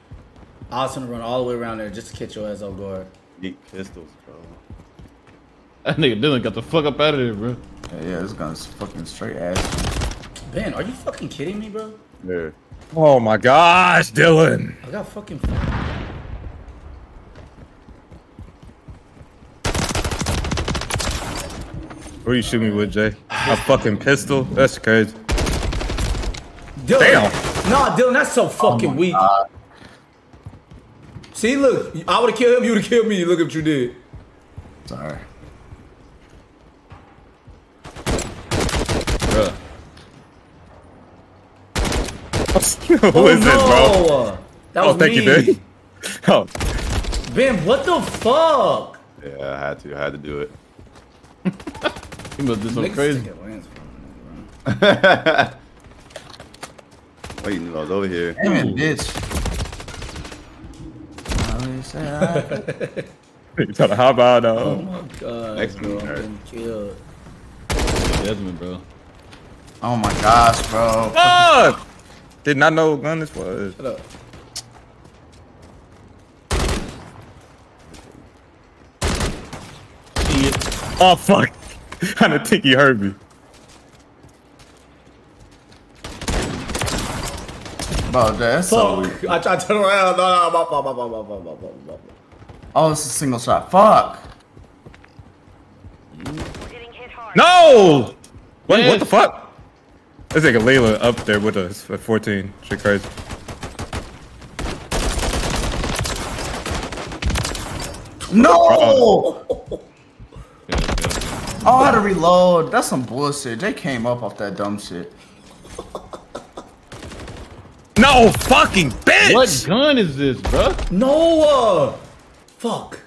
I was gonna run all the way around there just to catch your ass off guard. Geek pistols, bro. That nigga Dylan got the fuck up out of there, bro. Yeah, yeah, this gun's fucking straight ass. Ben, are you fucking kidding me, bro? Yeah. Oh my gosh, Dylan. I got fucking. Who are you shooting me with, Jay? A fucking pistol? That's crazy. Dylan. Damn. Nah, Dylan, that's so fucking oh weak. See, look, I would have killed him. You would have killed me. Look at what you did. Sorry. Bruh. Who oh, is this, bro? No. That oh, was Oh, thank me. you, Ben. Oh, Ben, what the fuck? Yeah, I had to. I had to do it. He must do something crazy. take advantage of. Wait, I was over here. Damn it, bitch. I always say you trying to hop out Oh my god, Next bro, one, I'm alright. getting killed. Desmond, bro. Oh my gosh, bro. Fuck! Did not know what gun this was. Shut up. Oh fuck! I didn't think he heard me. Bro, that's so weak. Fuck. I tried to turn around. No, no, my fault, my fault, my fault, my fault, my fault. Oh, it's a single shot. Fuck. We're getting hit hard. No! What, Yes. what the fuck? There's like a Layla up there with us at 14. Shit crazy. No! Yeah, yeah. Oh, I had to reload. That's some bullshit. They came up off that dumb shit. No fucking bitch! What gun is this, bro? No! Uh, fuck.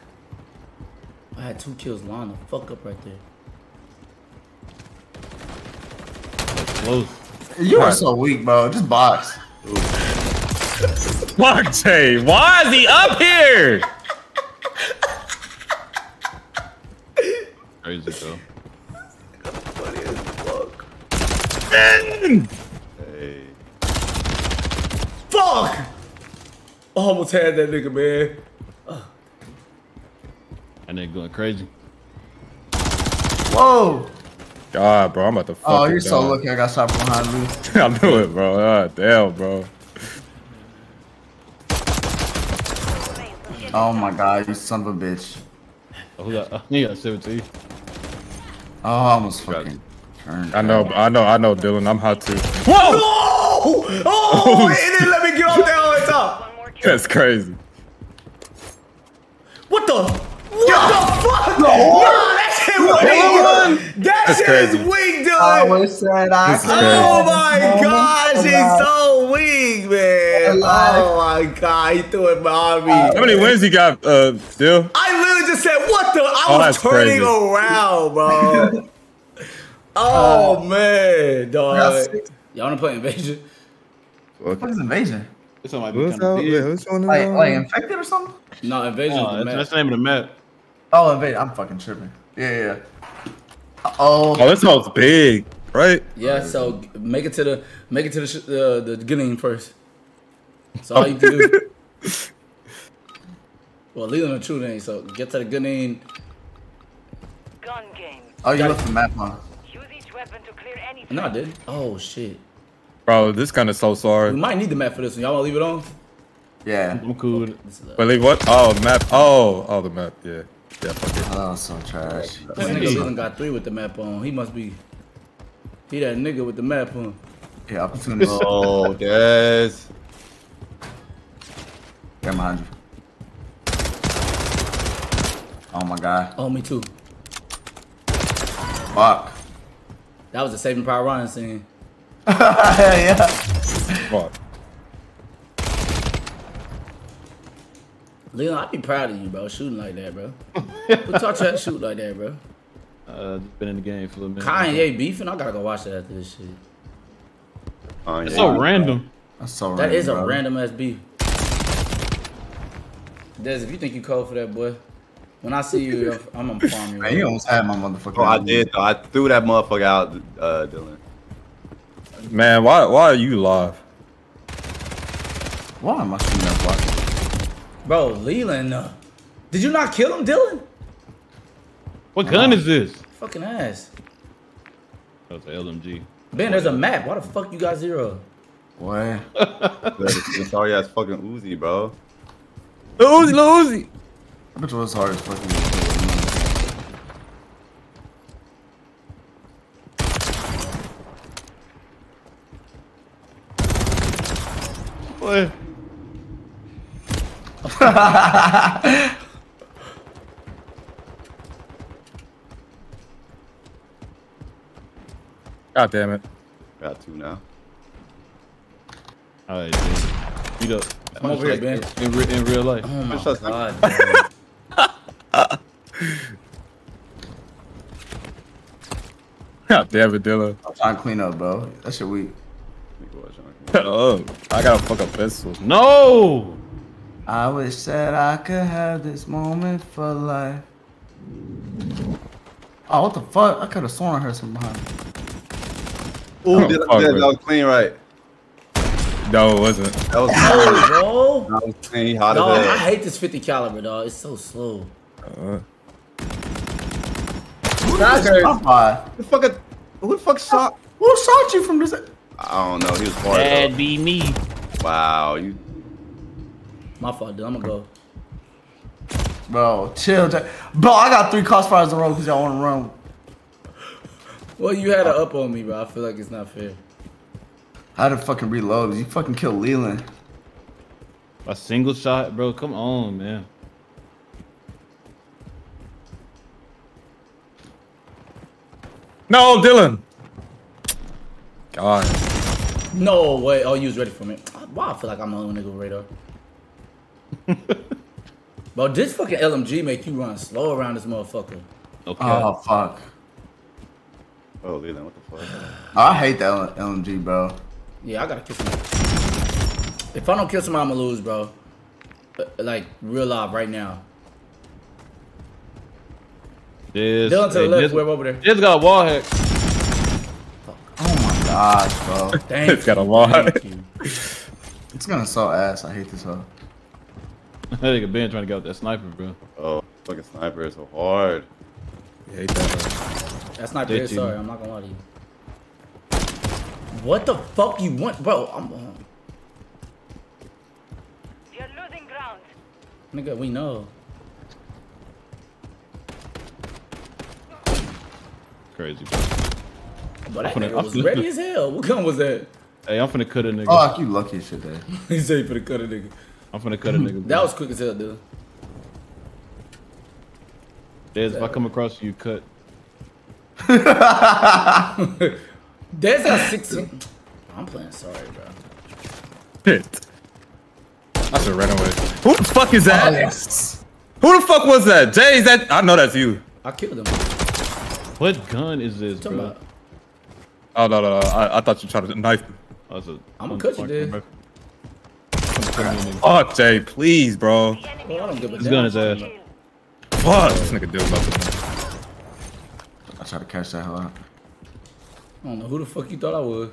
I had two kills lined the fuck up right there. Close. You are so weak, bro. Just box. Fuck Jay, why is he up here? Crazy, bro. Man! Hey. Fuck! I almost had that nigga, man. That nigga going crazy. Whoa! God, bro, I'm about to fuck Oh, you're so lucky I got shot from behind me. I knew it, bro. God damn, bro. Oh my god, you son of a bitch. Oh, who got? Uh, he got 17. Oh, I almost fucking turned. I know, I know, I know, Dylan. I'm hot too. Oh! Oh! It didn't let me get off that on top. One more kill. That's crazy. What the? What the fuck? No, that shit weak. That That's shit crazy. is weak, dude. I always said I could. Oh my gosh, he's so weak, man. Alive. Oh my god, he threw it behind me. How many wins he got, uh, still? I literally just said, what the? I Oh, was turning crazy. around, bro. oh, man, dog. Y'all wanna play Invasion? What is invasion? This one might be What's kind of up? Yeah, what's on? Like, like infected or something? No, Invasion Oh, the that's, that's the name of the map. Oh, invasion. I'm fucking tripping. Yeah, yeah. yeah. Oh, Oh, this house big, right? Yeah, so make it to the make it to the sh- uh, the beginning first. So all you can do. well, Leland a true name, so get to the beginning. Gun game. oh, you Got left the map on. Use each weapon to clear any No, I did. Oh shit. Bro, this kind of so We sorry. might need the map for this one. Y'all wanna leave it on? Yeah. I'm cool with it. This is a- Wait, leave what? Oh, map. Oh, oh, the map. Yeah, yeah. Fuck it. Oh, so trash. This nigga Leland got three with the map on. He must be. He that nigga with the map on. Yeah, opportunity. Oh, yes. Yeah, behind you. Oh my god. Oh, me too. Fuck. That was a Saving Private Ryan scene. yeah. Fuck. Leland, I'd be proud of you, bro, shooting like that, bro. Who taught you how to shoot like that, bro? Uh, been in the game for a little minute. Kanye beefing. I gotta go watch that after this shit. Oh, It's yeah. so random. That's so That is a bro. random ass beef. Des, if you think you cold for that boy, when I see you, I'm gonna farm you. Man, you almost had my motherfucking. Oh, I did. Though. I threw that motherfucker out, uh, Dylan. Man, why, why are you live? Why am I shooting that fuck? Bro, Leland, uh, did you not kill him, Dylan? What gun is this? Fucking ass. That's an LMG. Ben, there's a map. Why the fuck you got zero? What? The sorry ass fucking Uzi, bro. Uzi, Uzi. I bet you was hard as fucking. What? God damn it. Got two now. All right, dude. Beat up. Come over here, Ben. In, re- in real life. Oh my Just us- god. God damn it, Dylan. I'm trying to clean up, bro. That shit weak. Let me go watch it. Shut up. I got a fucking pistol. No! I wish that I could have this moment for life. Oh, what the fuck? I could have sworn I heard something behind me. Ooh, Oh, Dylan, fuck, that was clean, right? No, it wasn't. That was clean. Bro. that was clean. Hot Dog, as I hate this 50 caliber, dog. It's so slow. Uh, Who did shot? The fuck? Who the fuck shot? Who shot you from this? I don't know. He was far. That'd be me. Wow. You. My fault, dude. I'm gonna go. Bro, chill. Jack. Bro, I got three crossfires in a row because y'all want to run. Well, you had it up on me, bro. I feel like it's not fair. I had to fucking reload. You fucking killed Leland. A single shot, bro. Come on, man. no, Dylan. God. No way. Oh, you was ready for me. Why I feel like I'm the only nigga with radar. Bro, this fucking LMG make you run slow around this motherfucker. Okay. Oh, fuck. Oh, Leland, what the fuck? I hate that LMG, bro. Yeah, I gotta kill somebody. If I don't kill somebody, I'm gonna lose, bro. Uh, Like, real live right now. Yes. Dylan to the left, this- where over there. This got a wall hack. Oh my gosh, bro. Thank It's got a you, lot. It's gonna so ass. I hate this hoe. that nigga Ben trying to get out that sniper, bro. Oh, fucking sniper is so hard. I hate that. That's not They good. do. Sorry, I'm not gonna lie to you. What the fuck you want, bro? I'm uh, You're losing ground. nigga. We know. Crazy. But that I'm finna- nigga was ready as hell. What gun was that? Hey, I'm finna cut a nigga. Oh, you lucky as shit, Dave. he said he finna cut a nigga. I'm finna cut a nigga. That was quick as hell, dude. Dez, if I come across you, cut. There's got 16. I'm playing sorry, bro. Shit. I should ran away. Who the fuck is that? Yes. Who the fuck was that? Jay, is that? I know that's you. I killed him. What gun is this, bro? about. Oh no no no! I, I thought you tried to knife me. Oh, it's a- I'ma cut you, dude. I'm finna cut me a nigga. Oh Jay, please, bro. The Well, I don't give a This gun is ass. Fuck, this nigga doing nothing. I try to catch that hell out. I don't know who the fuck you thought I was.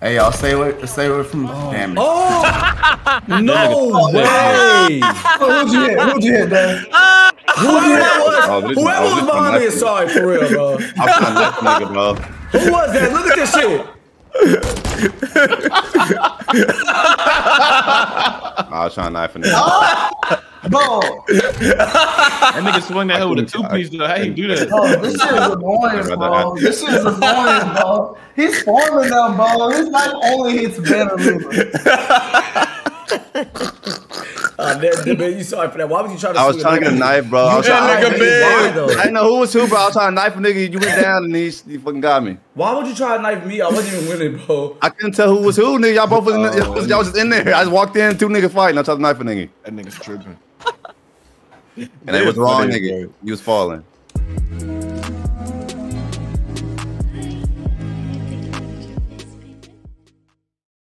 Hey, y'all stay away, stay away from. Oh. Damn it. Oh no way! Oh, who'd you hit? Who'd you hit, ah! Dave? Whoever that was, Oh, this whoever oh, was this behind me is sorry for real, bro. I'm trying to nigga, bro. Who was that? Look at this shit. I was trying to knife a nigga. Bro, That nigga swung that hell with a two piece. Though. How you do that? bro, this shit is annoying, bro. This shit is annoying, bro. He's farming them, bro. His knife only hits better liver. Uh, that, that, man, you sorry for that. Why would you try to? I was trying to get a knife, bro. I was You trying, that nigga I, big. I didn't know who was who, bro. I was trying to knife a nigga. You went down and he, he fucking got me. Why would you try to knife me? I wasn't even winning, bro. I couldn't tell who was who, nigga. Y'all both was, in the, y'all, was, y'all was just in there. I just walked in, two niggas fighting. I tried to knife a nigga. That nigga's tripping. And it was the wrong nigga. He was falling.